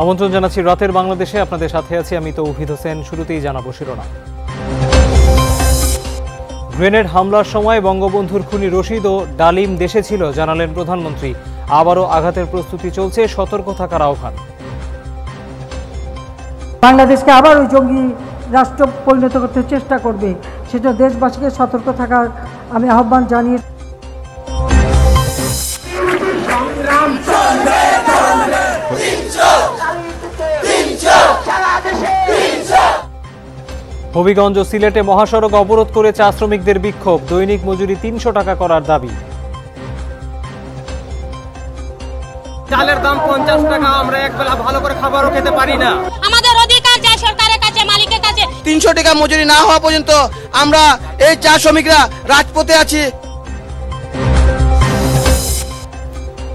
আমন্ত্রণ জানাচ্ছি রাতের বাংলাদেশে। আপনাদের সাথে আছি আমি তৌহিদ হোসেন। শুরুতেই জানাব শিরোনাম। গ্রেনেড হামলার সময় বঙ্গবন্ধুর খুনি রশিদ ও ডালিম দেশে ছিল, জানালেন প্রধানমন্ত্রী। আবারও আঘাতের প্রস্তুতি চলছে, সতর্ক থাকার আহ্বান। বাংলাদেশকে আবার ওই জঙ্গি রাষ্ট্র পরিণত করতে চেষ্টা করবে, সেটা দেশবাসীকে সতর্ক থাকার আমি আহ্বান জানিয়ে হবিগঞ্জ ও সিলেটে মহাসড়ক অবরোধ করে চা শ্রমিকদের বিক্ষোভ। দৈনিক মজুরি তিনশো টাকা করার দাবি। চালের দাম পঞ্চাশ টাকা আমরা একবেলা ভালো করে খাবারও খেতে পারি না। আমাদের অধিকার চাই সরকারের কাছে মালিকের কাছে। তিনশো টাকা মজুরি না হওয়া পর্যন্ত আমরা এই চা শ্রমিকরা রাজপথে আছি।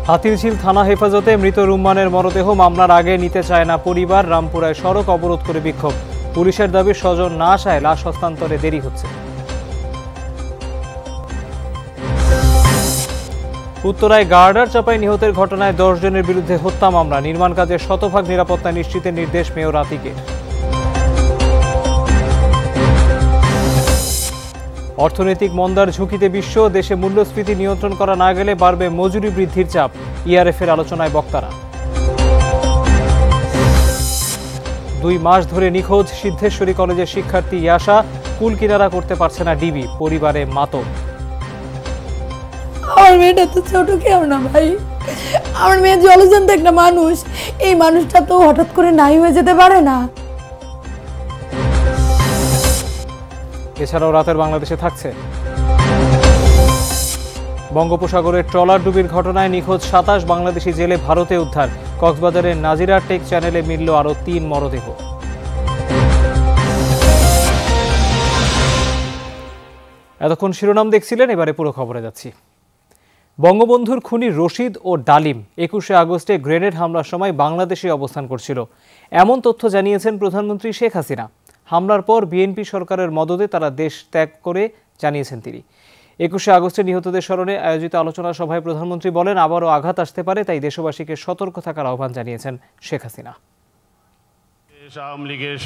হাতিরঝিল থানা হেফাজতে মৃত রুম্মানের মরদেহ মামলার আগে নিতে চায় না পরিবার। রামপুরায় সড়ক অবরোধ করে বিক্ষোভ। পুলিশের দাবি স্বজন না আসায় লাশ হস্তান্তরে দেরি হচ্ছে। উত্তরায় গার্ডার চাপায় নিহতের ঘটনায় দশ জনের বিরুদ্ধে হত্যা মামলা। নির্মাণ কাজে শতভাগ নিরাপত্তা নিশ্চিতের নির্দেশ মেয়র আতিকের। অর্থনৈতিক মন্দার ঝুঁকিতে বিশ্ব, দেশে মূল্যস্ফীতি নিয়ন্ত্রণ করা না গেলে বাড়বে মজুরি বৃদ্ধির চাপ ইআরএফ এর আলোচনায় বক্তারা। দুই মাস ধরে নিখোঁজ সিদ্ধেশ্বরী কলেজের শিক্ষার্থী ইয়াশা। কুল কিনারা করতে পারছে না ডিবি পরিবারে মাতম আমার মেয়েটা তো ছোট কেউ না ভাই। আমার মেয়ে জলজন্ত একটা মানুষ। এই মানুষটা তো হঠাৎ করে নাই হয়ে যেতে পারে না। এছাড়াও রাতের বাংলাদেশে থাকছে। বঙ্গোপসাগরের ট্রলার ডুবির ঘটনায় নিখোঁজ সাতাশ বাংলাদেশি জেলে ভারতে উদ্ধার। কক্সবাজারের নাজিরা টেক চ্যানেলে মিলল আরও তিন মরদেহ। এতক্ষণ শিরোনাম দেখছিলেন, এবারে পুরো খবরে যাচ্ছি। বঙ্গবন্ধুর খুনি রশিদ ও ডালিম একুশে আগস্টে গ্রেনেড হামলার সময় বাংলাদেশে অবস্থান করছিল। এমন তথ্য জানিয়েছেন প্রধানমন্ত্রী শেখ হাসিনা। হামলার পর বিএনপি সরকারের মদদে তারা দেশ ত্যাগ করে জানিয়েছেন তিনি। একুশে আগস্টে নিহতদের স্মরণে আয়োজিত আলোচনা সভায় প্রধানমন্ত্রী বলেন আবারও আঘাত আসতে পারে তাই দেশবাসীকে সতর্ক থাকার আহ্বান জানিয়েছেন শেখ হাসিনা।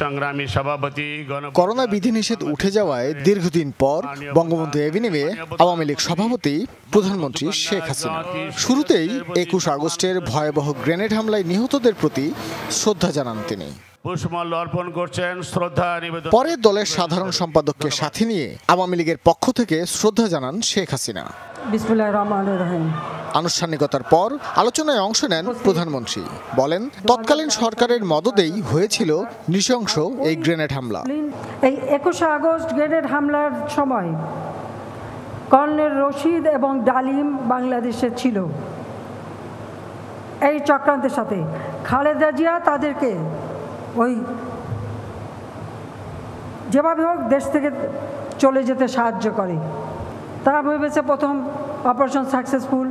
সংগ্রামী সভাপতি করোনা বিধিনিষেধ উঠে যাওয়ায় দীর্ঘদিন পর বঙ্গবন্ধু এভিনিউয়ে আওয়ামী লীগ সভাপতি প্রধানমন্ত্রী শেখ হাসিনা। শুরুতেই একুশ আগস্টের ভয়াবহ গ্রেনেড হামলায় নিহতদের প্রতি শ্রদ্ধা জানান তিনি। পুষ্পমাল্য অর্পণ করছেন শ্রদ্ধা নিবেদন পরে দলের সাধারণ সম্পাদককে সাথে নিয়ে আওয়ামী লীগের পক্ষ থেকে শ্রদ্ধা জানান শেখ হাসিনা। আনুষ্ঠানিকতার পর আলোচনায় অংশ নেন প্রধানমন্ত্রী। বলেন তৎকালীন সরকারের মদদেই হয়েছিল নৃশংস এই গ্রেনেড হামলা। এই একুশে আগস্ট গ্রেনেড হামলার সময় কর্নেল রশিদ এবং ডালিম বাংলাদেশে ছিল। এই চক্রান্তের সাথে খালেদা জিয়া তাদেরকে ওই যেভাবে হোক দেশ থেকে চলে যেতে সাহায্য করে। তারা ভেবেছে প্রথম অপারেশন সাকসেসফুল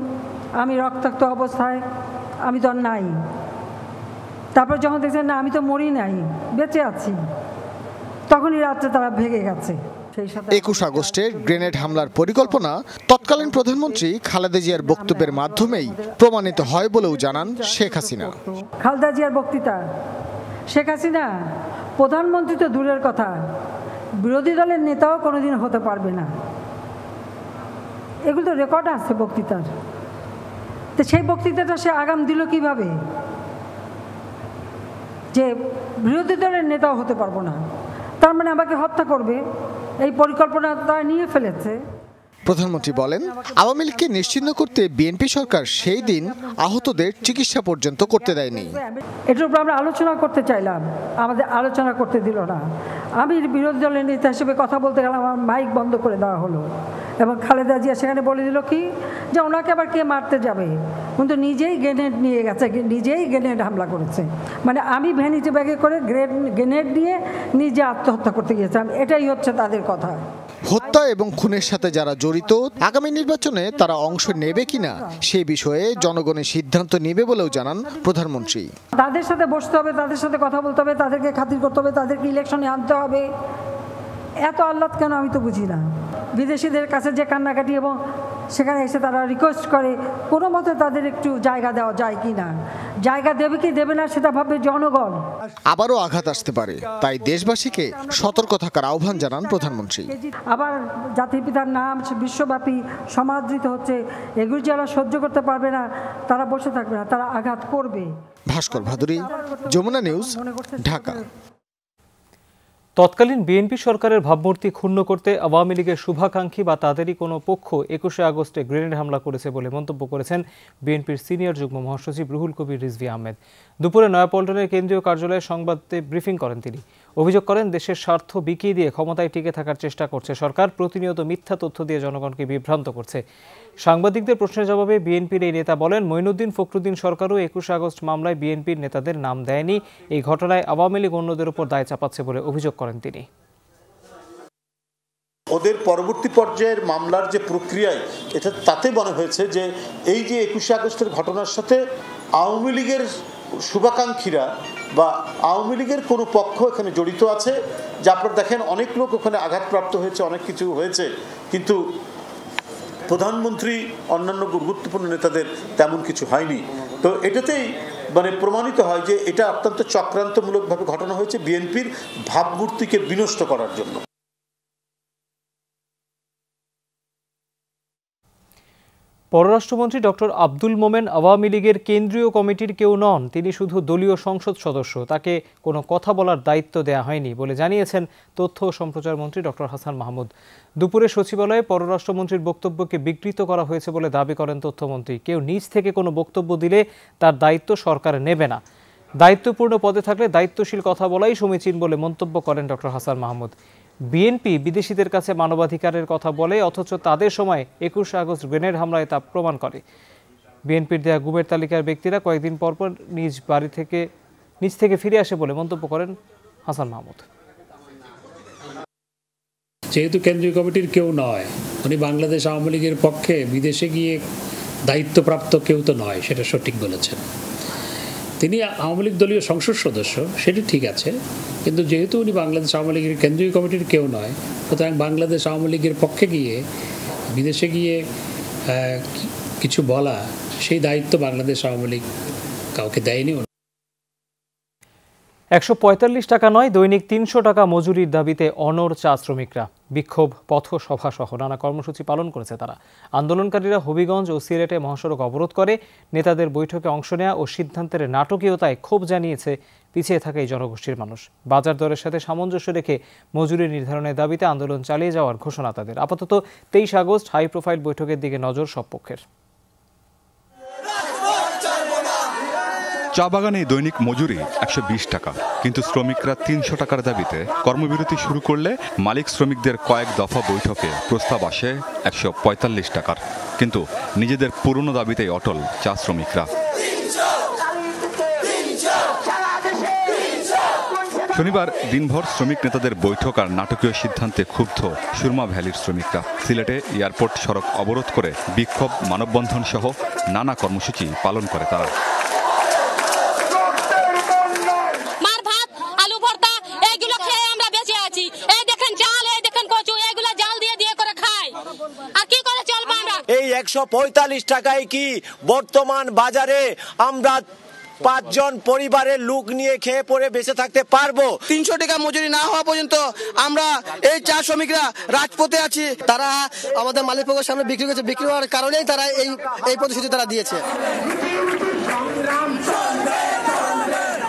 আমি রক্তাক্ত অবস্থায় আমি তো নাই। তারপর যখন দেখছেন না আমি তো মরি নাই বেঁচে আছি। তখনই রাত্রে তারা ভেঙে গেছে। সেই সাথে একুশ আগস্টের গ্রেনেড হামলার পরিকল্পনা তৎকালীন প্রধানমন্ত্রী খালেদা জিয়ার বক্তব্যের মাধ্যমেই প্রমাণিত হয় বলেও জানান শেখ হাসিনা। খালেদা জিয়ার বক্তৃতা শেখ হাসিনা, প্রধানমন্ত্রী তো দূরের কথা, বিরোধী দলের নেতাও কোনোদিন হতে পারবে না। এগুলো তো রেকর্ড আছে বক্তৃতার। তো সেই বক্তৃতাটা সে আগাম দিল কীভাবে? যে বিরোধী দলের নেতাও হতে পারব না। তার মানে আমাকে হত্যা করবে, এই পরিকল্পনা তারা নিয়ে ফেলেছে। প্রধানমন্ত্রী বলেন, আওয়ামী লীগকে নিশ্চিহ্ন করতে বিএনপি সরকার সেই দিন আহতদের চিকিৎসা পর্যন্ত করতে দেয়নি। এটার উপর আমরা আলোচনা করতে চাইলাম। আমাদের আলোচনা করতে দিল না। আমি বিরোধী দলের নেতা হিসেবে কথা বলতে গেলাম, আমার মাইক বন্ধ করে দেওয়া হলো। এবং খালেদা জিয়া সেখানে বলে দিল কি, যে ওনাকে আবার কে মারতে যাবে? কিন্তু নিজেই গ্রেনেড নিয়ে গেছে, নিজেই গ্রেনেড হামলা করেছে। মানে আমি ভ্যানিটি ব্যাগে করে গ্রেড গ্রেনেড নিয়ে নিজে আত্মহত্যা করতে গিয়েছিলাম। এটাই হচ্ছে তাদের কথা। হত্যা এবং খুনের সাথে যারা জড়িত, আগামী নির্বাচনে তারা অংশ নেবে কিনা সে বিষয়ে জনগণের সিদ্ধান্ত নেবে বলেও জানান প্রধানমন্ত্রী। তাদের সাথে বসতে হবে, তাদের সাথে কথা বলতে হবে, তাদেরকে খাতির করতে হবে, তাদেরকে ইলেকশনে আনতে হবে। এত আহ্লাদ কেন আমি তো বুঝি না। বিদেশিদের কাছে যে কান্নাকাটি এবং সেখানে এসে তারা রিকোয়েস্ট করে, কোনো মতে তাদের একটু জায়গা দেওয়া যায় কি না জায়গা দেবে কি দেবে না সেটা ভাববে জনগণ। আবারও আঘাত আসতে পারে। তাই দেশবাসীকে সতর্ক থাকার আহ্বান জানান প্রধানমন্ত্রী। আবার জাতির পিতার নাম বিশ্বব্যাপী সমাদৃত হচ্ছে এগুলি যারা সহ্য করতে পারবে না তারা বসে থাকবে না তারা আঘাত করবে। ভাস্কর ভাদুরী যমুনা নিউজ ঢাকা। তৎকালীন বিএনপি সরকারের ভাবমূর্তি ক্ষুণ্ণ করতে আওয়ামী লীগের শুভাকাঙ্ক্ষী বা তাদেরই কোনো পক্ষ একুশে আগস্টে গ্রেনেড হামলা করেছে বলে মন্তব্য করেছেন বিএনপির সিনিয়র যুগ্ম মহাসচিব রুহুল কবির রিজভি আহমেদ। দুপুরে নয়াপল্টনের কেন্দ্রীয় কার্যালয়ে সংবাদে ব্রিফিং করেন তিনি। অভিযোগ করেন, দেশের স্বার্থ বিকিয়ে দিয়ে ক্ষমতায় টিকে থাকার চেষ্টা করছে সরকার, প্রতিনিয়ত মিথ্যা তথ্য দিয়ে জনগণকে বিভ্রান্ত করছে। সাংবাদিকদের প্রশ্নের জবাবে বিএনপির এই নেতা বলেন মঈনুদ্দিন ফখরুদ্দিন সরকারও একুশে আগস্ট মামলায় বিএনপির নেতাদের নাম দেয়নি। এই ঘটনায় আওয়ামী লীগ অন্যদের উপর দায় চাপাচ্ছে বলে অভিযোগ করেন তিনি। ওদের পরবর্তী পর্যায়ের মামলার যে প্রক্রিয়ায়, এটা তাতে মনে হয়েছে যে এই যে একুশে আগস্টের ঘটনার সাথে আওয়ামী লীগের শুভাকাঙ্ক্ষীরা বা আওয়ামী লীগের কোনো পক্ষ এখানে জড়িত আছে, যে আপনারা দেখেন অনেক লোক ওখানে আঘাতপ্রাপ্ত হয়েছে, অনেক কিছু হয়েছে। কিন্তু প্রধানমন্ত্রী, অন্যান্য গুরুত্বপূর্ণ নেতাদের তেমন কিছু হয়নি। তো এটাতেই মানে প্রমাণিত হয় যে এটা অত্যন্ত চক্রান্তমূলকভাবে ঘটনা হয়েছে বিএনপির ভাবমূর্তিকে বিনষ্ট করার জন্য। পররাষ্ট্রমন্ত্রী ডক্টর আব্দুল মোমেন আওয়ামী লীগের কেন্দ্রীয় কমিটির কেউ নন, তিনি শুধু দলীয় সংসদ সদস্য। তাকে কোনো কথা বলার দায়িত্ব দেয়া হয়নি বলে জানিয়েছেন তথ্য ও সম্প্রচার মন্ত্রী ডক্টর হাসান মাহমুদ। দুপুরে সচিবালয়ে পররাষ্ট্রমন্ত্রীর বক্তব্যকে বিকৃত করা হয়েছে বলে দাবি করেন তথ্যমন্ত্রী। কেউ নিজ থেকে কোনো বক্তব্য দিলে তার দায়িত্ব সরকার নেবে না। দায়িত্বপূর্ণ পদে থাকলে দায়িত্বশীল কথা বলাই সমীচীন বলে মন্তব্য করেন ডক্টর হাসান মাহমুদ। বিএনপি বিদেশিদের কাছে মানবাধিকারের কথা বলে, অথচ তাদের সময় একুশে আগস্ট গ্রেনেড হামলায় তা প্রমাণ করে। বিএনপির দেয়া গুমের তালিকার ব্যক্তিরা কয়েকদিন পরপর নিজ বাড়ি থেকে, নিজ থেকে ফিরে আসে বলে মন্তব্য করেন হাসান মাহমুদ। যেহেতু কেন্দ্রীয় কমিটির কেউ নয়, উনি বাংলাদেশ আওয়ামী লীগের পক্ষে বিদেশে গিয়ে দায়িত্বপ্রাপ্ত কেউ তো নয়, সেটা সঠিক বলেছেন। তিনি আওয়ামী লীগ দলীয় সংসদ সদস্য, সেটি ঠিক আছে। কিন্তু যেহেতু উনি বাংলাদেশ আওয়ামী লীগের কেন্দ্রীয় কমিটির কেউ নয়, সুতরাং বাংলাদেশ আওয়ামী লীগের পক্ষে গিয়ে, বিদেশে গিয়ে কিছু বলা, সেই দায়িত্ব বাংলাদেশ আওয়ামী লীগ কাউকে দেয়নি। একশো পঁয়তাল্লিশ টাকা নয়, দৈনিক তিনশো টাকা মজুরির দাবিতে অনর চা শ্রমিকরা। বিক্ষোভ পথসভা সহ নানা কর্মসূচি পালন করেছে তারা। আন্দোলনকারীরা হবিগঞ্জ ও সিলেটে মহাসড়ক অবরোধ করে, নেতাদের বৈঠকে অংশ নেওয়া ও সিদ্ধান্তের নাটকীয়তায় ক্ষোভ জানিয়েছে পিছিয়ে থাকা এই জনগোষ্ঠীর মানুষ। বাজার দরের সাথে সামঞ্জস্য রেখে মজুরি নির্ধারণের দাবিতে আন্দোলন চালিয়ে যাওয়ার ঘোষণা তাদের। আপাতত তেইশ আগস্ট হাই প্রোফাইল বৈঠকের দিকে নজর সব পক্ষের। চা বাগানে দৈনিক মজুরি একশো বিশ টাকা, কিন্তু শ্রমিকরা তিনশো টাকার দাবিতে কর্মবিরতি শুরু করলে মালিক শ্রমিকদের কয়েক দফা বৈঠকে প্রস্তাব আসে একশো পঁয়তাল্লিশ টাকার। কিন্তু নিজেদের পুরনো দাবিতেই অটল চা শ্রমিকরা। শনিবার দিনভর শ্রমিক নেতাদের বৈঠক আর নাটকীয় সিদ্ধান্তে ক্ষুব্ধ সুরমা ভ্যালির শ্রমিকরা। সিলেটে এয়ারপোর্ট সড়ক অবরোধ করে বিক্ষোভ, মানববন্ধন সহ নানা কর্মসূচি পালন করে তারা। একশো পঁয়তাল্লিশ টাকায় কি বর্তমান বাজারে আমরা পাঁচজন পরিবারের লোক নিয়ে খেয়ে পরে বেঁচে থাকতে পারব? তিনশো টাকা মজুরি না হওয়া পর্যন্ত আমরা এই চা শ্রমিকরা রাজপথে আছি। তারা আমাদের মালিক সামনে বিক্রি করছে। বিক্রি হওয়ার কারণেই তারা এই এই প্রতিশ্রুতি তারা দিয়েছে।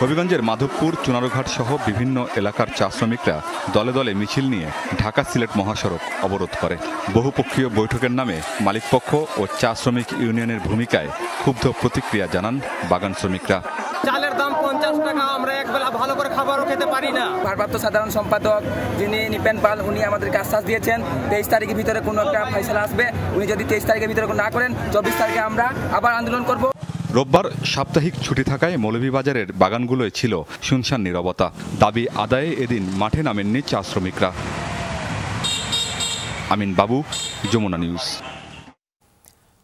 হবিগঞ্জের মাধবপুর চুনারুঘাট সহ বিভিন্ন এলাকার চা শ্রমিকরা দলে দলে মিছিল নিয়ে ঢাকা সিলেট মহাসড়ক অবরোধ করে। বহুপক্ষীয় বৈঠকের নামে মালিকপক্ষ ও চা শ্রমিক ইউনিয়নের ভূমিকায় ক্ষুব্ধ প্রতিক্রিয়া জানান বাগান শ্রমিকরা। চালের দাম পঞ্চাশ টাকা আমরা একবেলা ভালো করে খাবারও খেতে পারি না। ভারপ্রাপ্ত সাধারণ সম্পাদক যিনি নিপেন পাল উনি আমাদেরকে আশ্বাস দিয়েছেন। তেইশ তারিখের ভিতরে কোনো একটা ফয়সলা আসবে। উনি যদি তেইশ তারিখের ভিতরে না করেন চব্বিশ তারিখে আমরা আবার আন্দোলন করব। রোববার সাপ্তাহিক ছুটি থাকায় মৌলভীবাজারের বাগানগুলোয় ছিল শুনশান নিরবতা। দাবি আদায়ে এদিন মাঠে নামেননি চা শ্রমিকরা। আমিন বাবু, যমুনা নিউজ।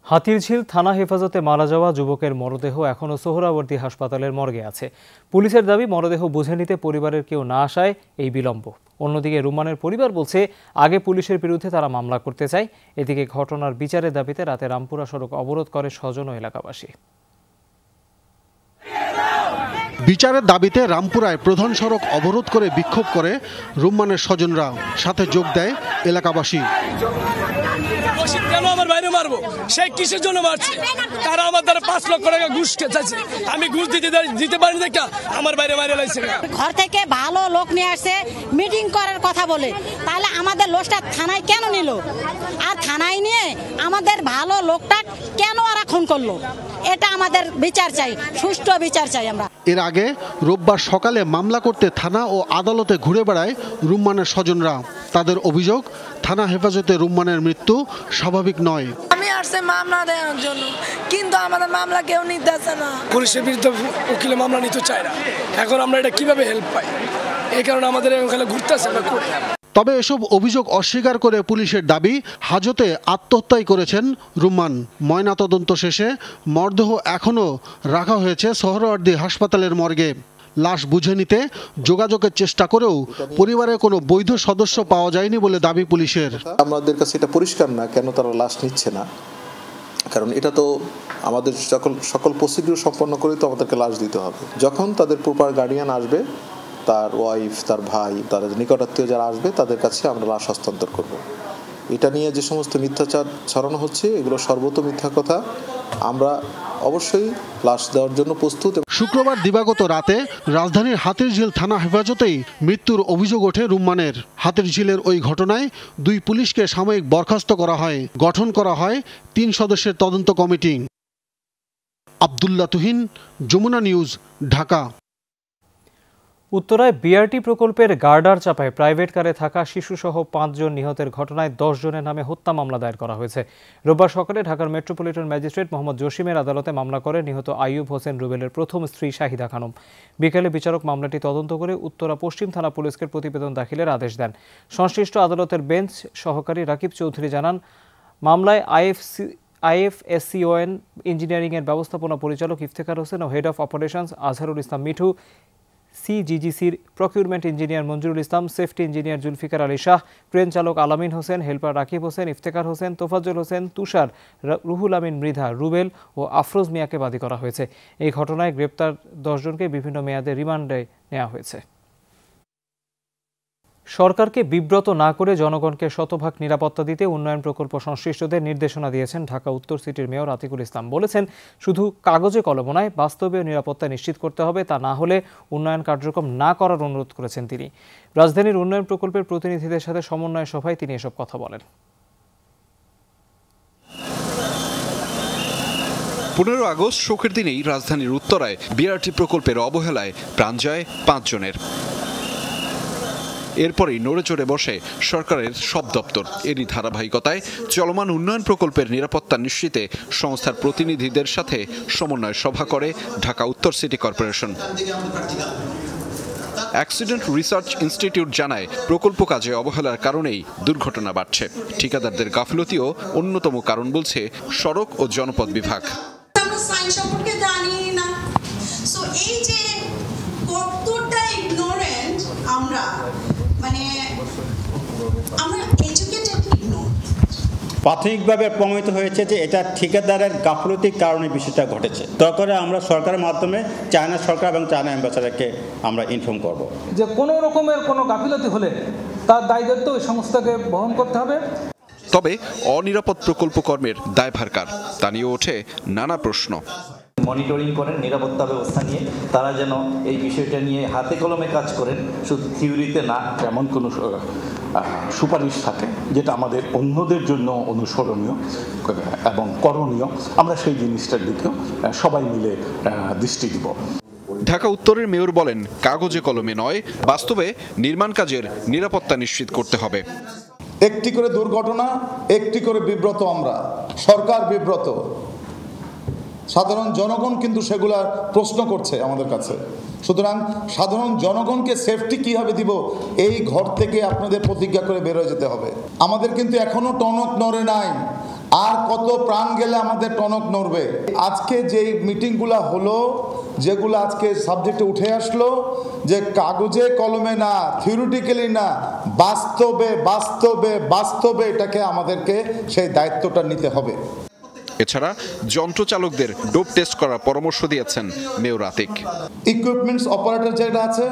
হাতিরঝিল থানা হেফাজতে মারা যাওয়া যুবকের মরদেহ এখনও সোহরাবর্তী হাসপাতালের মর্গে আছে। পুলিশের দাবি, মরদেহ বুঝে নিতে পরিবারের কেউ না আসায় এই বিলম্ব। অন্যদিকে রুমানের পরিবার বলছে, আগে পুলিশের বিরুদ্ধে তারা মামলা করতে চায়। এদিকে ঘটনার বিচারের দাবিতে রাতে রামপুরা সড়ক অবরোধ করে স্বজন ও এলাকাবাসী। বিচারের দাবিতে রামপুরায় প্রধান সড়ক অবরোধ করে বিক্ষোভ করে রুম্মানের স্বজনরা। সাথে যোগ দেয় এলাকাবাসী। রশিদ কেন আমার বাইরে মারবো? সে কিসের জন্য মারছে? তারা আমার দ্বারা পাঁচ লক্ষ টাকা ঘুষ চাইছে। আমি ঘুষ দিতে দিতে পারিনি দেখা। আমার বাইরে মারে লাইছে ঘর থেকে ভালো লোক নিয়ে আসছে মিটিং করার কথা বলে। তাহলে আমাদের লোকটা থানায় কেন নিল? আর থানায় নিয়ে আমাদের ভালো লোকটা কেন ওরা খুন করল? এটা আমাদের বিচার চাই সুষ্ঠু বিচার চাই আমরা। এর আগে রোববার সকালে মামলা করতে থানা ও আদালতে ঘুরে বেড়ায় রুম্মানের স্বজনরা। তাদের অভিযোগ থানা হেফাজতে রুম্মানের মৃত্যু স্বাভাবিক নয়। আমি আসছে মামলা দেওয়ার জন্য। কিন্তু আমাদের মামলা কেউ নিতেছে না। পুলিশের বিরুদ্ধে উকিলে মামলা নিতে চায় না। এখন আমরা এটা কীভাবে হেল্প পাই? এই কারণে আমাদের ওখানে ঘুরতে আসে আমরা তবে এসব অভিযোগ অস্বীকার করে পুলিশের দাবি হাজতে আত্মহত্যাই করেছেন রুম্মান। ময়নাতদন্ত শেষে মরদেহ এখনও রাখা হয়েছে সোহরাওয়ার্দী হাসপাতালের মর্গে। লাশ বুঝে নিতে যোগাযোগের চেষ্টা করেও পরিবারের কোনো বৈধ সদস্য পাওয়া যায়নি বলে দাবি পুলিশের। আমাদের কাছে এটা পরিষ্কার না কেন তারা লাশ নিচ্ছে না। কারণ এটা তো আমাদের সকল সকল প্রসিডিউর সম্পন্ন করে তো আমাদেরকে লাশ দিতে হবে। যখন তাদের প্রপার গার্ডিয়ান আসবে, তার ওয়াইফ তার ভাই তার নিকটাত্মীয় যারা আসবে, তাদের কাছে আমরা লাশ হস্তান্তর করব। এটা নিয়ে যে সমস্ত মিথ্যাচার ছড়ানো হচ্ছে, এগুলো সর্বত মিথ্যা কথা। আমরা অবশ্যই লাশ দেওয়ার জন্য প্রস্তুত শুক্রবার দিবাগত রাতে রাজধানীর হাতিরঝিল থানা হেফাজতেই মৃত্যুর অভিযোগ ওঠে রুম্মানের। হাতিরঝিলের ওই ঘটনায় দুই পুলিশকে সাময়িক বরখাস্ত করা হয়। গঠন করা হয় তিন সদস্যের তদন্ত কমিটি। আবদুল্লা তুহিন, যমুনা নিউজ, ঢাকা। উত্তরায় বিআরটি প্রকল্পের গার্ডার চাপায় প্রাইভেট কারে থাকা শিশুসহ পাঁচজন নিহতের ঘটনায় দশ জনের নামে হত্যা মামলা দায়ের করা হয়েছে। রোববার সকালে ঢাকার মেট্রোপলিটন ম্যাজিস্ট্রেট মোহাম্মদ জসিমের আদালতে মামলা করে নিহত আইয়ুব হোসেন রুবেলের প্রথম স্ত্রী শাহিদা খানম। বিকেলে বিচারক মামলাটি তদন্ত করে উত্তরা পশ্চিম থানা পুলিশকে প্রতিবেদন দাখিলের আদেশ দেন। সংশ্লিষ্ট আদালতের বেঞ্চ সহকারী রাকিব চৌধুরী জানান, মামলায় আইএফসি, আইএফএসসিওএন ইঞ্জিনিয়ারিংয়ের ব্যবস্থাপনা পরিচালক ইফতেখার হোসেন ও head of operations Azharul Islam Mithu সিজিজিসির procurement engineer Monjurul Islam, safety engineer Zulfikar Ali Shah train চালক আলামিন হোসেন, হেল্পার রাকিব হোসেন, ইফতেখার হোসেন, তোফাজ্জল হোসেন, তুষার রুহুল আমিন, মৃধা, রুবেল ও আফরোজ মিয়াকে বাদী করা হয়েছে। এই ঘটনায় গ্রেপ্তার দশজনকে বিভিন্ন মেয়াদে রিমান্ডে নেওয়া হয়েছে। সরকারকে বিব্রত না করে জনগণকে শতভাগ নিরাপত্তা দিতে উন্নয়ন প্রকল্প সংশ্লিষ্টদের নির্দেশনা দিয়েছেন ঢাকা উত্তর সিটির মেয়র আতিকুল ইসলাম। বলেছেন, শুধু কাগজে কলম নয় বাস্তবে নিরাপত্তা নিশ্চিত করতে হবে, তা না হলে উন্নয়ন কার্যক্রম না করার অনুরোধ করেছেন তিনি। রাজধানীর উন্নয়ন প্রকল্পের প্রতিনিধিদের সাথে সমন্বয় সভায় তিনি এসব কথা বলেন। পনেরো আগস্ট শোকের দিনেই রাজধানীর উত্তরায় বিআরটি প্রকল্পের অবহেলায় প্রাণ যায় পাঁচজনের। এরপরেই নড়ে চড়ে বসে সরকারের সব দপ্তর। এরই ধারাবাহিকতায় চলমান উন্নয়ন প্রকল্পের নিরাপত্তা নিশ্চিতে সংস্থার প্রতিনিধিদের সাথে সমন্বয় সভা করে ঢাকা উত্তর city corporation. Accident research institute জানায়, প্রকল্প কাজে অবহেলার কারণেই দুর্ঘটনা বাড়ছে। ঠিকাদারদের গাফিলতিও অন্যতম কারণ বলছে সড়ক ও জনপদ বিভাগ। সম্পর্কে জানি না। সো এই যে কতটা ইগনোরেন্ট আমরা মানে আমরা এডুকেটেড ইগনোর প্রাথমিকভাবে প্রমাণিত হয়েছে যে এটা ঠিকাদারের গাফলতির কারণে বিষয়টা ঘটেছে। দরকারে আমরা সরকারের মাধ্যমে চায়না সরকার এবং চায়না অ্যাম্বাসাডারকে আমরা ইনফর্ম করব। যে কোনো রকমের কোনো গাফিলতি হলে তার দায় দায়িত্ব ওই সংস্থাকে বহন করতে হবে। তবে অনিরাপদ প্রকল্প কর্মের দায়ভার কার? তা নিয়ে ওঠে নানা প্রশ্ন। মনিটরিং করেন নিরাপত্তা ব্যবস্থা নিয়ে। তারা যেন এই বিষয়টা নিয়ে হাতে কলমে কাজ করেন শুধু থিওরিতে না এমন কোনো সুপারিশ থাকে যেটা আমাদের অন্যদের জন্য অনুসরণীয় এবং করণীয় আমরা সেই জিনিসটার দিকেও সবাই মিলে দৃষ্টি দিব। ঢাকা উত্তরের মেয়র বলেন কাগজে কলমে নয় বাস্তবে নির্মাণ কাজের নিরাপত্তা নিশ্চিত করতে হবে। একটি করে দুর্ঘটনা একটি করে বিব্রত আমরা। সরকার বিব্রত। সাধারণ জনগণ কিন্তু সেগুলা প্রশ্ন করছে আমাদের কাছে। সুতরাং সাধারণ জনগণকে সেফটি কীভাবে দিব, এই ঘর থেকে আপনাদের প্রতিজ্ঞা করে বেরোয় যেতে হবে। আমাদের কিন্তু এখনও টনক নড়ে নাই। আর কত প্রাণ গেলে আমাদের টনক নড়বে। আজকে যেই মিটিংগুলো হলো, যেগুলো আজকে সাবজেক্টে উঠে আসলো, যে কাগজে কলমে না থিওরিটিক্যালি না, বাস্তবে বাস্তবে বাস্তবে এটাকে আমাদেরকে সেই দায়িত্বটা নিতে হবে। এছাড়া যন্ত্রচালকদের ডোপ টেস্ট করার পরামর্শ দিয়েছেন মেয়র আতিক। ইকুইপমেন্টস অপারেটর যেটা আছে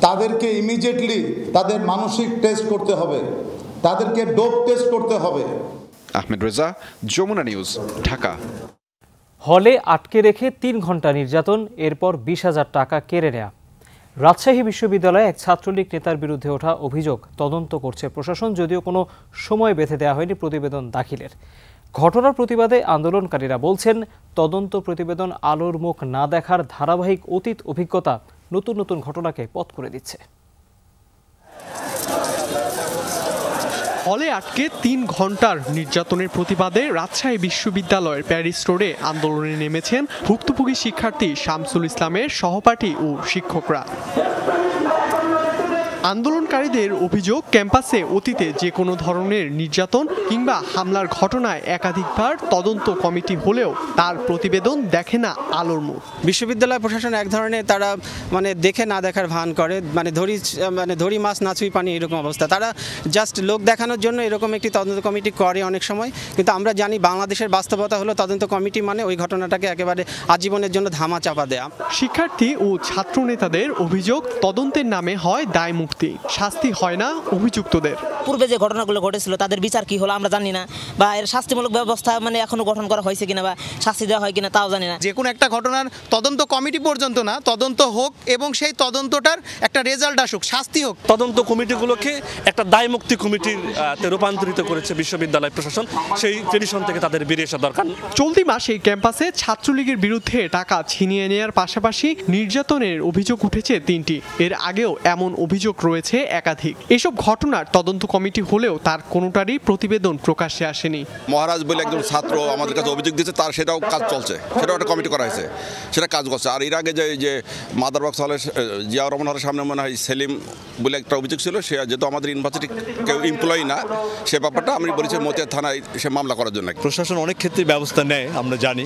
তাদেরকে ইমিডিয়েটলি তাদের মানসিক টেস্ট করতে হবে। তাদেরকে ডোপ টেস্ট করতে হবে। আহমেদ রেজা যমুনা নিউজ ঢাকা। হলে আটকে রেখে তিন ঘণ্টা নির্যাতন এরপর বিশ হাজার টাকা কেড়ে নেয়া। রাজশাহী বিশ্ববিদ্যালয়ে এক ছাত্রলীগ নেতার বিরুদ্ধে ওঠা অভিযোগ তদন্ত করছে প্রশাসন যদিও কোনো সময় বেঁধে দেওয়া হয়নি প্রতিবেদন দাখিলের। ঘটনার প্রতিবাদে আন্দোলনকারীরা বলছেন, তদন্ত প্রতিবেদন আলোর মুখ না দেখার ধারাবাহিক অতীত অভিজ্ঞতা নতুন নতুন ঘটনাকে পথ করে দিচ্ছে। হলে আটকে তিন ঘণ্টার নির্যাতনের প্রতিবাদে রাজশাহী বিশ্ববিদ্যালয়ের প্যারিস রোডে আন্দোলনে নেমেছেন ভুক্তভোগী শিক্ষার্থী শামসুল ইসলামের সহপাঠী ও শিক্ষকরা। আন্দোলনকারীদের অভিযোগ ক্যাম্পাসে অতীতে যে কোনো ধরনের নির্যাতন কিংবা হামলার ঘটনায় একাধিকবার তদন্ত কমিটি হলেও তার প্রতিবেদন দেখে না আলোর মুখ। বিশ্ববিদ্যালয় প্রশাসন এক ধরনের তারা মানে দেখে না দেখার ভান করে মানে ধরি মানে ধরি মাছ না ছুঁই পানি এরকম অবস্থা। তারা জাস্ট লোক দেখানোর জন্য এরকম একটি তদন্ত কমিটি করে অনেক সময়। কিন্তু আমরা জানি বাংলাদেশের বাস্তবতা হলো তদন্ত কমিটি মানে ওই ঘটনাটাকে একেবারে আজীবনের জন্য ধামা চাপা দেয়া। শিক্ষার্থী ও ছাত্র নেতাদের অভিযোগ তদন্তের নামে হয় দায় মুক্তি। শাস্তি হয় না অভিযুক্তদের। পূর্বে যে ঘটনাগুলো ঘটেছিল তাদের বিচার কি হলো আমরা জানি না বা এর শাস্তিমূলক ব্যবস্থা মানে এখনও গঠন করা হয়েছে কিনা বা শাস্তি দেওয়া হয় কিনা তাও জানি না। যে কোনো একটা ঘটনার তদন্ত কমিটি পর্যন্ত না তদন্ত হোক এবং সেই তদন্তটার একটা রেজাল্ট আসুক শাস্তি হোক। তদন্ত কমিটিগুলোকে একটা দায়মুক্তি কমিটির রূপান্তরিত করেছে বিশ্ববিদ্যালয় প্রশাসন। সেই ট্রেডিশন থেকে তাদের বেরিয়ে আসা দরকার। চলতি মাসে ক্যাম্পাসে ছাত্রলীগের বিরুদ্ধে টাকা ছিনিয়ে নেওয়ার পাশাপাশি নির্যাতনের অভিযোগ উঠেছে তিনটি। এর আগেও এমন অভিযোগ রয়েছে একাধিক। এসব ঘটনার তদন্ত কমিটি হলেও তার কোনোটারই প্রতিবেদন প্রকাশ্যে আসেনি। মহারাজ বলে একজন ছাত্র আমাদের কাছে অভিযোগ দিয়েছে তার সেটাও কাজ চলছে। সেটাও একটা কমিটি করা হয়েছে। সেটা কাজ করছে। আর এর আগে যে যে মাদার বক্স হলের জিয়া রহমান হলের সামনে মনে হয় সেলিম বলে একটা অভিযোগ ছিল সে যেহেতু আমাদের ইউনিভার্সিটি কেউ এমপ্লয়ি না সে ব্যাপারটা আমি বলেছি মতিয়া থানায় সে মামলা করার জন্য। প্রশাসন অনেক ক্ষেত্রে ব্যবস্থা নেয় আমরা জানি।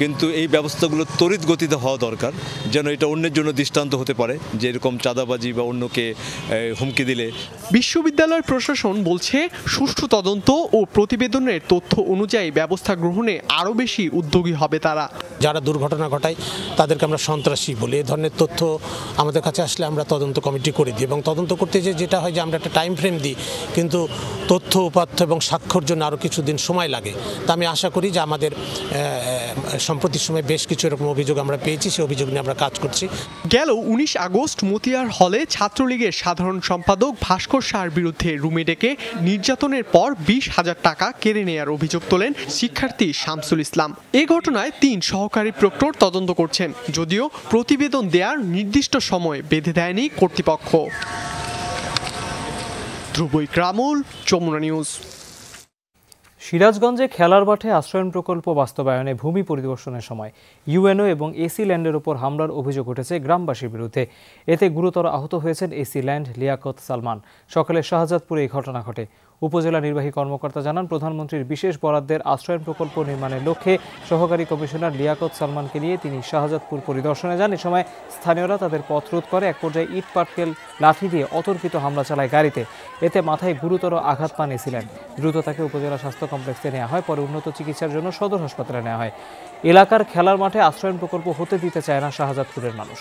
কিন্তু এই ব্যবস্থাগুলো তড়িৎ গতিতে হওয়া দরকার যেন এটা অন্যের জন্য দৃষ্টান্ত হতে পারে যে এরকম চাঁদাবাজি বা অন্যকে হুমকি দিলে। বিশ্ববিদ্যালয় প্রশাসন বলছে সুষ্ঠু তদন্ত ও প্রতিবেদনের তথ্য অনুযায়ী ব্যবস্থা গ্রহণে আরও বেশি উদ্যোগী হবে তারা। যারা দুর্ঘটনা ঘটায় তাদেরকে আমরা সন্ত্রাসী বলি। এ ধরনের তথ্য আমাদের কাছে আসলে আমরা তদন্ত কমিটি করে দিই এবং তদন্ত করতে যে যেটা হয় যে আমরা একটা টাইম ফ্রেম দিই কিন্তু তথ্য উপাত্য এবং স্বাক্ষর জন্য আরও কিছুদিন সময় লাগে। তা আমি আশা করি যে আমাদের সম্প্রতি সময় বেশ কিছু এরকম অভিযোগ আমরা পেয়েছি, সেই অভিযোগ নিয়ে আমরা কাজ করছি। গেল উনিশ আগস্ট মতিয়ার হলে ছাত্রলীগের সাধারণ সম্পাদক ভাস্কর শাহর বিরুদ্ধে রুমে ডেকে নির্যাতনের পর বিশ হাজার টাকা কেড়ে নেয়ার অভিযোগ তোলেন শিক্ষার্থী শামসুল ইসলাম। এ ঘটনায় তিন সহকারী প্রক্টর তদন্ত করছেন, যদিও প্রতিবেদন দেওয়ার নির্দিষ্ট সময় বেঁধে দেয়নি কর্তৃপক্ষ। ধ্রুব ইকরামুল যমুনা নিউজ। সিরাজগঞ্জে খেলার মাঠে আশ্রয়ন প্রকল্প বাস্তবায়নে ভূমি পরিদর্শনের সময় ইউএনও এবং এসি ল্যান্ডের ওপর হামলার অভিযোগ উঠেছে গ্রামবাসীর বিরুদ্ধে। এতে গুরুতর আহত হয়েছেন এসি ল্যান্ড লিয়াকত সালমান। সকালে শাহজাদপুরে এই ঘটনা ঘটে। উপজেলা নির্বাহী কর্মকর্তা জানান, প্রধানমন্ত্রীর বিশেষ বরাদ্দের আশ্রয়ন প্রকল্প নির্মাণের লক্ষ্যে সহকারী কমিশনার লিয়াকত সালমানকে নিয়ে তিনি শাহজাদপুর পরিদর্শনে যান। এ সময় স্থানীয়রা তাদের পথ রোধ করে, এক পর্যায়ে ইট, পাটকেল, লাঠি দিয়ে অতর্কিত হামলা চালায় গাড়িতে। এতে মাথায় গুরুতর আঘাত পান এসিলেন দ্রুত তাকে উপজেলা স্বাস্থ্য কমপ্লেক্সে নেওয়া হয়, পরে উন্নত চিকিৎসার জন্য সদর হাসপাতালে নেওয়া হয়। এলাকার খেলার মাঠে আশ্রয়ন প্রকল্প হতে দিতে চায় না শাহজাদপুরের মানুষ।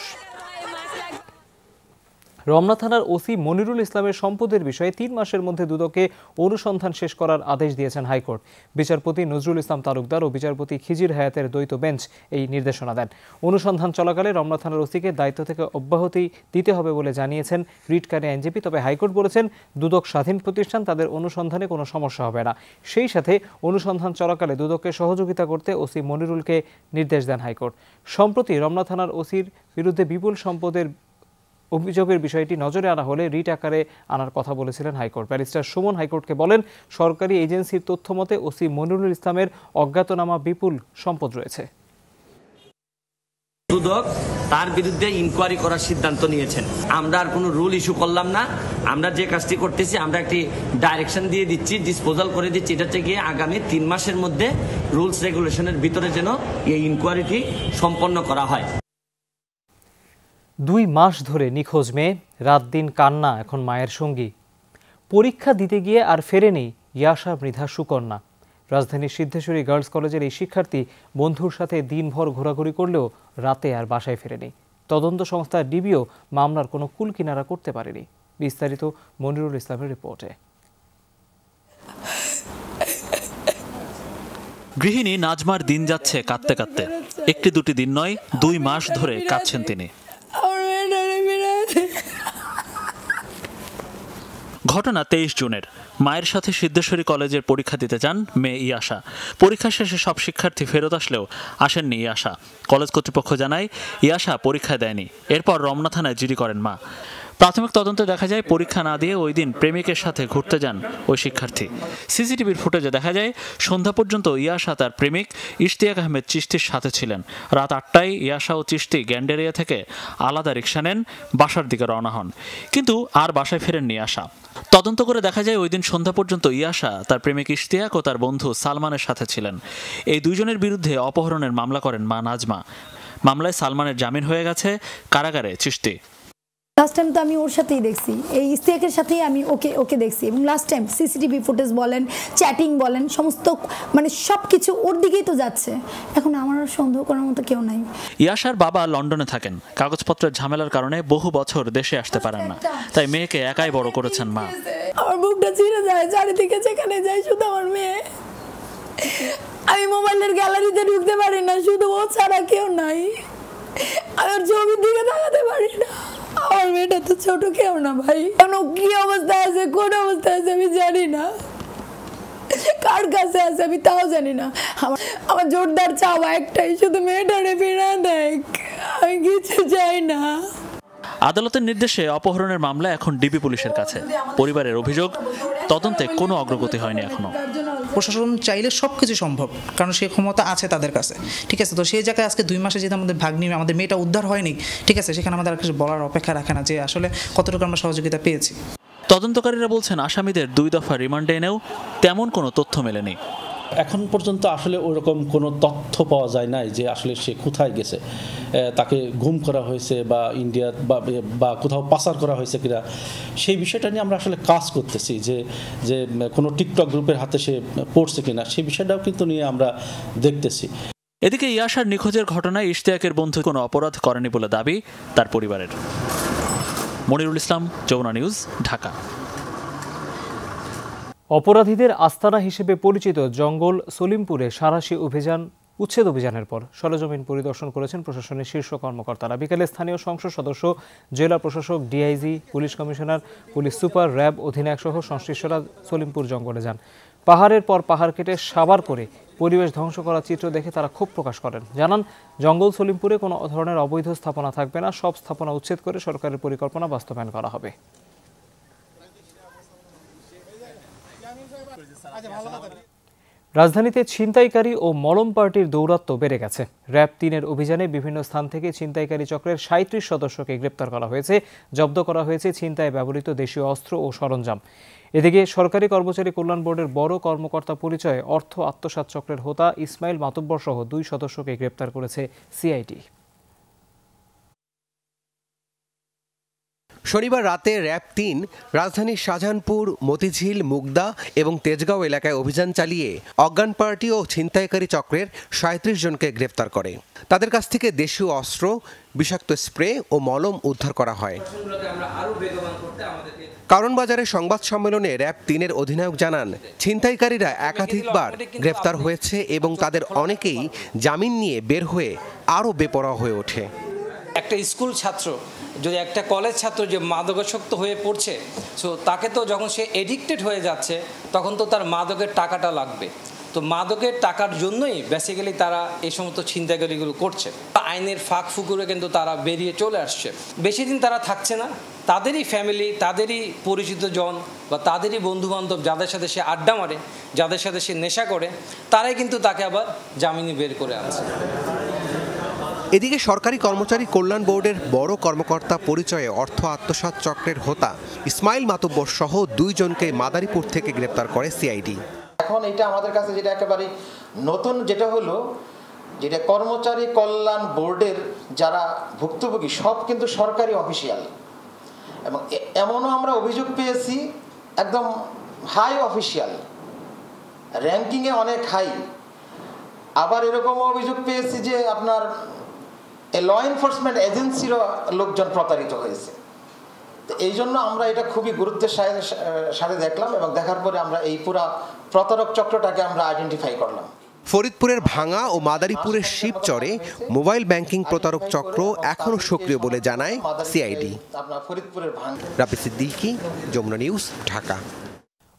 রমনা থানার ওসি মনিরুল ইসলামের সম্পদের বিষয়ে তিন মাসের মধ্যে দুদকে অনুসন্ধান শেষ করার আদেশ দিয়েছেন হাইকোর্ট। বিচারপতি নজরুল ইসলাম তালুকদার ও বিচারপতি খিজির হায়াতের দ্বৈত বেঞ্চ এই নির্দেশনা দেন। অনুসন্ধান চলাকালে রমনা থানার ওসিকে দায়িত্ব থেকে অব্যাহতি দিতে হবে বলে জানিয়েছেন রিটকারী আইনজীবী, তবে হাইকোর্ট বলেছেন, দুদক স্বাধীন প্রতিষ্ঠান, তাদের অনুসন্ধানে কোনো সমস্যা হবে না। সেই সাথে অনুসন্ধান চলাকালে দুদককে সহযোগিতা করতে ওসি মনিরুলকে নির্দেশ দেন হাইকোর্ট। সম্প্রতি রমনা থানার ওসির বিরুদ্ধে বিপুল সম্পদের অভিযোগের বিষয়টি নজরে আনা হলে রিট আকারে আনার কথা বলেছিলেন হাইকোর্ট। ব্যারিস্টার সুমন হাইকোর্টকে বলেন, সরকারি এজেন্সির তথ্য মতে ওসি মনিরুল ইসলামের অজ্ঞাতনামা বিপুল সম্পদ রয়েছে। তার বিরুদ্ধে ইনকোয়ারি করার সিদ্ধান্ত নিয়েছেন। আমরা আর কোনো রুল ইস্যু করলাম না। আমরা যে কাজটি করতেছি, আমরা একটি ডাইরেকশন দিয়ে দিচ্ছি ডিসপোজাল করে দিচ্ছি। এটা থেকে আগামী তিন মাসের মধ্যে রুলস রেগুলেশনের ভিতরে যেন এই ইনকোয়ারিটি সম্পন্ন করা হয়। দুই মাস ধরে নিখোঁজ মেয়ে, রাত দিন কান্না, এখন মায়ের সঙ্গী। পরীক্ষা দিতে গিয়ে আর ফেরেনি ইয়াশা মৃধা সুকন্যা। রাজধানীর সিদ্ধেশ্বরী গার্লস কলেজের এই শিক্ষার্থী বন্ধুর সাথে দিনভর ঘোরাঘুরি করলেও রাতে আর বাসায় ফেরেনি। তদন্ত সংস্থা ডিবিও মামলার কোনো কুল কিনারা করতে পারেনি। বিস্তারিত মনিরুল ইসলামের রিপোর্টে। গৃহিণী নাজমার দিন যাচ্ছে কাঁদতে কাঁদতে। একটি দুটি দিন নয়, দুই মাস ধরে কাঁদছেন তিনি। ঘটনা তেইশ জুনের। মায়ের সাথে সিদ্ধেশ্বরী কলেজের পরীক্ষা দিতে যান মেয়ে ইয়াশা। পরীক্ষা শেষে সব শিক্ষার্থী ফেরত আসলেও আসেননি ইয়াশা। কলেজ কর্তৃপক্ষ জানায়, ইয়াশা পরীক্ষা দেয়নি। এরপর রমনা থানায় জিডি করেন মা। প্রাথমিক তদন্তে দেখা যায়, পরীক্ষা না দিয়ে ওই দিন প্রেমিকের সাথে ঘুরতে যান ওই শিক্ষার্থী। সিসিটিভির ফুটেজে দেখা যায়, সন্ধ্যা পর্যন্ত ইয়াশা তার প্রেমিক ইশতিয়াক আহমেদ চিস্তির সাথে ছিলেন। রাত আটটায় ইয়াশা ও চিস্তি গ্যান্ডেরিয়া থেকে আলাদা রিক্সা নেন, বাসার দিকে রওনা হন। কিন্তু আর বাসায় ফেরেননি ইয়াশা। তদন্ত করে দেখা যায়, ওই দিন সন্ধ্যা পর্যন্ত ইয়াশা তার প্রেমিক ইশতিয়াক ও তার বন্ধু সালমানের সাথে ছিলেন। এই দুইজনের বিরুদ্ধে অপহরণের মামলা করেন মা নাজমা। মামলায় সালমানের জামিন হয়ে গেছে কারাগারে চিস্তি লাস্ট টাইম তো আমি ওর সাথেই দেখছি। এই ইস্তিয়াকের সাথেই আমি ওকে ওকে দেখছি এবং লাস্ট টাইম সিসিটিভি ফুটেজ বলেন চ্যাটিং বলেন সমস্ত মানে সব কিছু ওর দিকেই তো যাচ্ছে। এখন আমার আর সন্দেহ করার মতো কেউ নাই। ইয়াশার বাবা লন্ডনে থাকেন। কাগজপত্রের ঝামেলার কারণে বহু বছর দেশে আসতে পারেন না। তাই মেয়েকে একাই বড় করেছেন মা। আমার বুকটা ছিঁড়ে যায় চারিদিকে যেখানে যায় শুধু আমার মেয়ে। আমি মোবাইলের গ্যালারিতে ঢুকতে পারি না শুধু ও ছাড়া কেউ নাই। ওর ছবির দিকে তাকাতে পারি না। আমার মেয়েটা তো ছোট, কেউ না ভাই। এখন কি অবস্থায় আছে, কোন অবস্থায় আছে আমি জানি না। কার কাছে আছে আমি তাও জানি না। আমার আমার জোরদার চাওয়া একটাই, শুধু মেয়েটারে ফিরা দেখ আমি কিছু চাই না। আদালতের নির্দেশে অপহরণের মামলা এখন ডিবি পুলিশের কাছে। পরিবারের অভিযোগ, তদন্তে কোনো অগ্রগতি হয়নি এখনও। প্রশাসন চাইলে সব কিছু সম্ভব, কারণ সে ক্ষমতা আছে তাদের কাছে, ঠিক আছে? তো সেই জায়গায় আজকে দুই মাসে যেহেতু আমাদের ভাগ্নি, আমাদের মেয়েটা উদ্ধার হয়নি, ঠিক আছে? সেখানে আমাদের আর কিছু বলার অপেক্ষা রাখে না যে আসলে কতটুকু আমরা সহযোগিতা পেয়েছি। তদন্তকারীরা বলছেন, আসামিদের দুই দফা রিমান্ডে এনেও তেমন কোনো তথ্য মেলেনি। এখন পর্যন্ত আসলে ওরকম কোনো তথ্য পাওয়া যায় নাই যে আসলে সে কোথায় গেছে। তাকে গুম করা হয়েছে বা ইন্ডিয়া বা কোথাও পাচার করা হয়েছে কিনা, সেই বিষয়টা নিয়ে আমরা আসলে কাজ করতেছি যে যে কোনো টিকটক গ্রুপের হাতে সে পড়ছে কিনা, সেই বিষয়টাও কিন্তু নিয়ে আমরা দেখতেছি। এদিকে ইয়াসার নিখোঁজের ঘটনায় ইশতিয়াকের বন্ধু কোনো অপরাধ করেনি বলে দাবি তার পরিবারের। মনিরুল ইসলাম, যমুনা নিউজ, ঢাকা। অপরাধীদের আস্তানা হিসেবে পরিচিত জঙ্গল সলিমপুরে সারাশি অভিযান, উচ্ছেদ অভিযানের পর সরজমিন পরিদর্শন করেছেন প্রশাসনের শীর্ষ কর্মকর্তারা। বিকেলে স্থানীয় সংসদ সদস্য, জেলা প্রশাসক, DIG, police commissioner, police super, RAB অধিনায়ক সহ সংশ্লিষ্টরা সলিমপুর জঙ্গলে যান। পাহাড়ের পর পাহাড় কেটে সাবার করে পরিবেশ ধ্বংস করার চিত্র দেখে তারা ক্ষোভ প্রকাশ করেন। জানান, জঙ্গল সলিমপুরে কোনো ধরনের অবৈধ স্থাপনা থাকবে না, সব স্থাপনা উচ্ছেদ করে সরকারের পরিকল্পনা বাস্তবায়ন করা হবে। রাজধানীতে ছিনতাইকারী ও মলম পার্টির দৌরাত্ম বেড়ে গেছে। র্যাব তিনের অভিযানে বিভিন্ন স্থান থেকে ছিনতাইকারী চক্রের সাঁত্রিশ সদস্যকে গ্রেপ্তার করা হয়েছে। জব্দ করা হয়েছে ছিনতায় ব্যবহৃত দেশীয় অস্ত্র ও সরঞ্জাম। এদিকে সরকারি কর্মচারী কল্যাণ বোর্ডের বড় কর্মকর্তা পরিচয়ে অর্থ আত্মসাত চক্রের হোতা ইসমাইল মাতব্বর সহ দুই সদস্যকে গ্রেপ্তার করেছে সিআইটি শনিবার রাতে র্যাব তিন রাজধানীর শাহজাহানপুর, মতিঝিল, মুগদা এবং তেজগাঁও এলাকায় অভিযান চালিয়ে অজ্ঞান পার্টি ও ছিনতাইকারী চক্রের সাঁত্রিশ জনকে গ্রেপ্তার করে। তাদের কাছ থেকে দেশীয় অস্ত্র, বিষাক্ত স্প্রে ও মলম উদ্ধার করা হয়। কারণ বাজারে সংবাদ সম্মেলনে র্যাব তিনের অধিনায়ক জানান, ছিনতাইকারীরা একাধিকবার গ্রেপ্তার হয়েছে এবং তাদের অনেকেই জামিন নিয়ে বের হয়ে আরও বেপরোয়া হয়ে ওঠে। একটা স্কুল ছাত্র যদি একটা কলেজ ছাত্র যে মাদকাসক্ত হয়ে পড়ছে সো তাকে তো যখন সে এডিক্টেড হয়ে যাচ্ছে, তখন তো তার মাদকের টাকাটা লাগবে। তো মাদকের টাকার জন্যই বেসিক্যালি তারা এই সমস্ত ছিনতাইকারীগুলো করছে। আইনের ফাঁক ফুকুরে কিন্তু তারা বেরিয়ে চলে আসছে। বেশি দিন তারা থাকছে না। তাদেরই ফ্যামিলি তাদেরই পরিচিত জন বা তাদেরই বন্ধুবান্ধব যাদের সাথে সে আড্ডা মারে, যাদের সাথে সে নেশা করে, তারাই কিন্তু তাকে আবার জামিনে বের করে আনছে। এদিকে সরকারি কর্মচারী কল্যাণ বোর্ডের বড় কর্মকর্তা পরিচয়ে অর্থ আত্মসাৎ চক্রের হোতা ইসমাইল মাতব্বর সহ দুইজনকে মাদারীপুর থেকে গ্রেপ্তার করে সিআইডি। এখন এটা আমাদের কাছে যেটা একেবারে নতুন যেটা হলো, যেটা কর্মচারী কল্যাণ বোর্ডের যারা ভুক্তভোগী, সব কিন্তু সরকারি অফিসিয়াল। এবং এমনও আমরা অভিযোগ পেয়েছি, একদম হাই অফিসিয়াল। র্যাঙ্কিংয়ে অনেক হাই। আবার এরকমও অভিযোগ পেয়েছি যে আপনার ল এনফোর্সমেন্ট এজেন্সিরও লোকজন প্রতারিত হয়েছে। তো এই জন্য আমরা এটা খুবই গুরুত্বের সাথে সাথে দেখলাম এবং দেখার পরে আমরা এই পুরা প্রতারক চক্রটাকে আমরা আইডেন্টিফাই করলাম। ফরিদপুরের ভাঙা ও মাদারীপুরের শিবচরে মোবাইল ব্যাংকিং প্রতারক চক্র এখনও সক্রিয় বলে জানায় সিআইডি আপনার ফরিদপুরের রাবি সিদ্দিকি যমুনা নিউজ ঢাকা।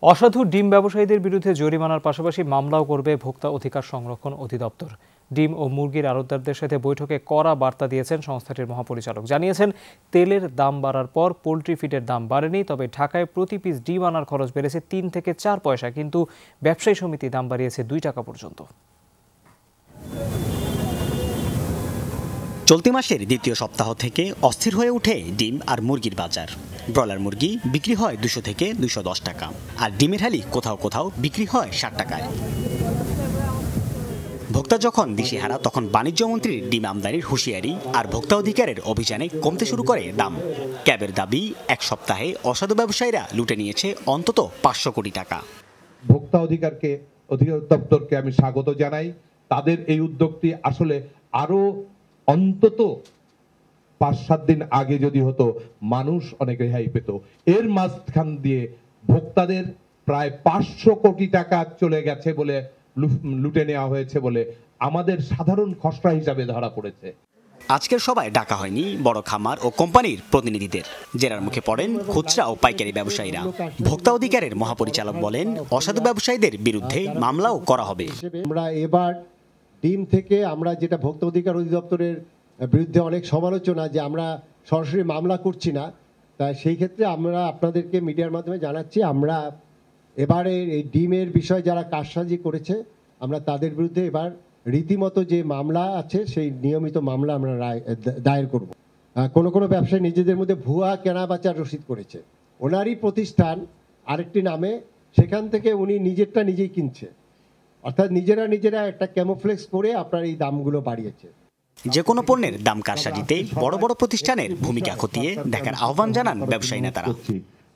অসাধু ডিম ব্যবসায়ীদের বিরুদ্ধে জরিমানার পাশাপাশি মামলাও করবে ভোক্তা অধিকার সংরক্ষণ অধিদপ্তর। ডিম ও মুরগির আড়তদারদের সাথে বৈঠকে কড়া বার্তা দিয়েছেন সংস্থাটির মহাপরিচালক। জানিয়েছেন, তেলের দাম বাড়ার পর পোলট্রি ফিডের দাম বাড়েনি, তবে ঢাকায় প্রতি পিস ডিম আনার খরচ বেড়েছে তিন থেকে চার পয়সা, কিন্তু ব্যবসায়ী সমিতি দাম বাড়িয়েছে দুই টাকা পর্যন্ত। চলতি মাসের দ্বিতীয় সপ্তাহ থেকে অস্থির হয়ে ওঠে ডিম আর মুরগির বাজার। ব্রয়লার মুরগি বিক্রি হয় দুশো থেকে দশ টাকা, আর ডিমের হালি কোথাও কোথাও বিক্রি হয় ষাট টাকায়। ভোক্তা যখন দিশেহারা, তখন বাণিজ্য মন্ত্রীর ডিম আমদানির হুঁশিয়ারি আর ভোক্তা অধিকারের অভিযানে কমতে শুরু করে দাম। ক্যাবের দাবি, এক সপ্তাহে অসাধু ব্যবসায়ীরা লুটে নিয়েছে অন্তত পাঁচশো কোটি টাকা। ভোক্তা অধিকারকে, অধিকার দপ্তরকে আমি স্বাগত জানাই। তাদের এই উদ্যোগটি আসলে আরও অন্তত পাঁচ সাত দিন আগে যদি হতো, মানুষ অনেক রেহাই পেত। এর মাঝখান দিয়ে ভোক্তাদের প্রায় পাঁচশো কোটি টাকা চলে গেছে বলে লুটে নেওয়া হয়েছে বলে আমাদের সাধারণ খসড়া হিসাবে ধরা পড়েছে। আজকের সবাই ডাকা হয়নি বড় খামার ও কোম্পানির প্রতিনিধিদের। জেরার মুখে পড়েন খুচরা ও পাইকারি ব্যবসায়ীরা। ভোক্তা অধিকারের মহাপরিচালক বলেন অসাধু ব্যবসায়ীদের বিরুদ্ধে মামলাও করা হবে। আমরা এবার ডিম থেকে আমরা যেটা ভোক্তা অধিকার অধিদপ্তরের বিরুদ্ধে অনেক সমালোচনা যে আমরা সরাসরি মামলা করছি না তাই সেই ক্ষেত্রে আমরা আপনাদেরকে মিডিয়ার মাধ্যমে জানাচ্ছি আমরা এবারে এই ডিমের বিষয়ে যারা কারসাজি করেছে, আমরা তাদের বিরুদ্ধে এবার রীতিমতো যে মামলা আছে, সেই নিয়মিত মামলা আমরা দায়ের করব। কোনো কোনো ব্যবসায়ী নিজেদের মধ্যে ভুয়া কেনা বেচার রসিদ করেছে। ওনারই প্রতিষ্ঠান আরেকটি নামে, সেখান থেকে উনি নিজেরটা নিজেই কিনছে। অর্থাৎ নিজেরা নিজেরা একটা ক্যামোফ্লেক্স করে আপনার এই দামগুলো বাড়িয়েছে। যে কোনো পণ্যের দাম কারসাজিতে বড় বড় প্রতিষ্ঠানের ভূমিকা খতিয়ে দেখার আহ্বান জানান ব্যবসায়ী নেতারা।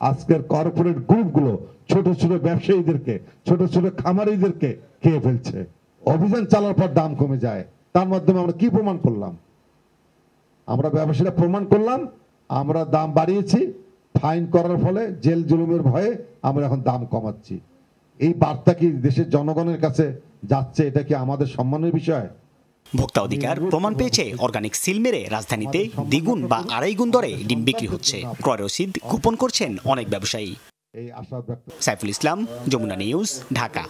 আজকের কর্পোরেট গ্রুপগুলো ছোট ছোট ব্যবসায়ীদেরকে, ছোট ছোট খামারিদেরকে খেয়ে ফেলছে। অভিযান চালার পর দাম কমে যায়। তার মাধ্যমে আমরা কি প্রমাণ করলাম? আমরা ব্যবসায়ীরা প্রমাণ করলাম, আমরা দাম বাড়িয়েছি, ফাইন করার ফলে জেল জুলুমের ভয়ে আমরা এখন দাম কমাচ্ছি। এই বার্তা কি দেশের জনগণের কাছে যাচ্ছে, এটা কি আমাদের সম্মানের বিষয়? ভোক্তা অধিকার প্রমাণ পেয়েছে অর্গানিক সিল মেরে রাজধানীতে দ্বিগুণ বা আড়াই গুণ দরে ডিম বিক্রি হচ্ছে। ক্রয় রসিদ গোপন করছেন অনেক ব্যবসায়ী। সাইফুল ইসলাম, যমুনা নিউজ, ঢাকা।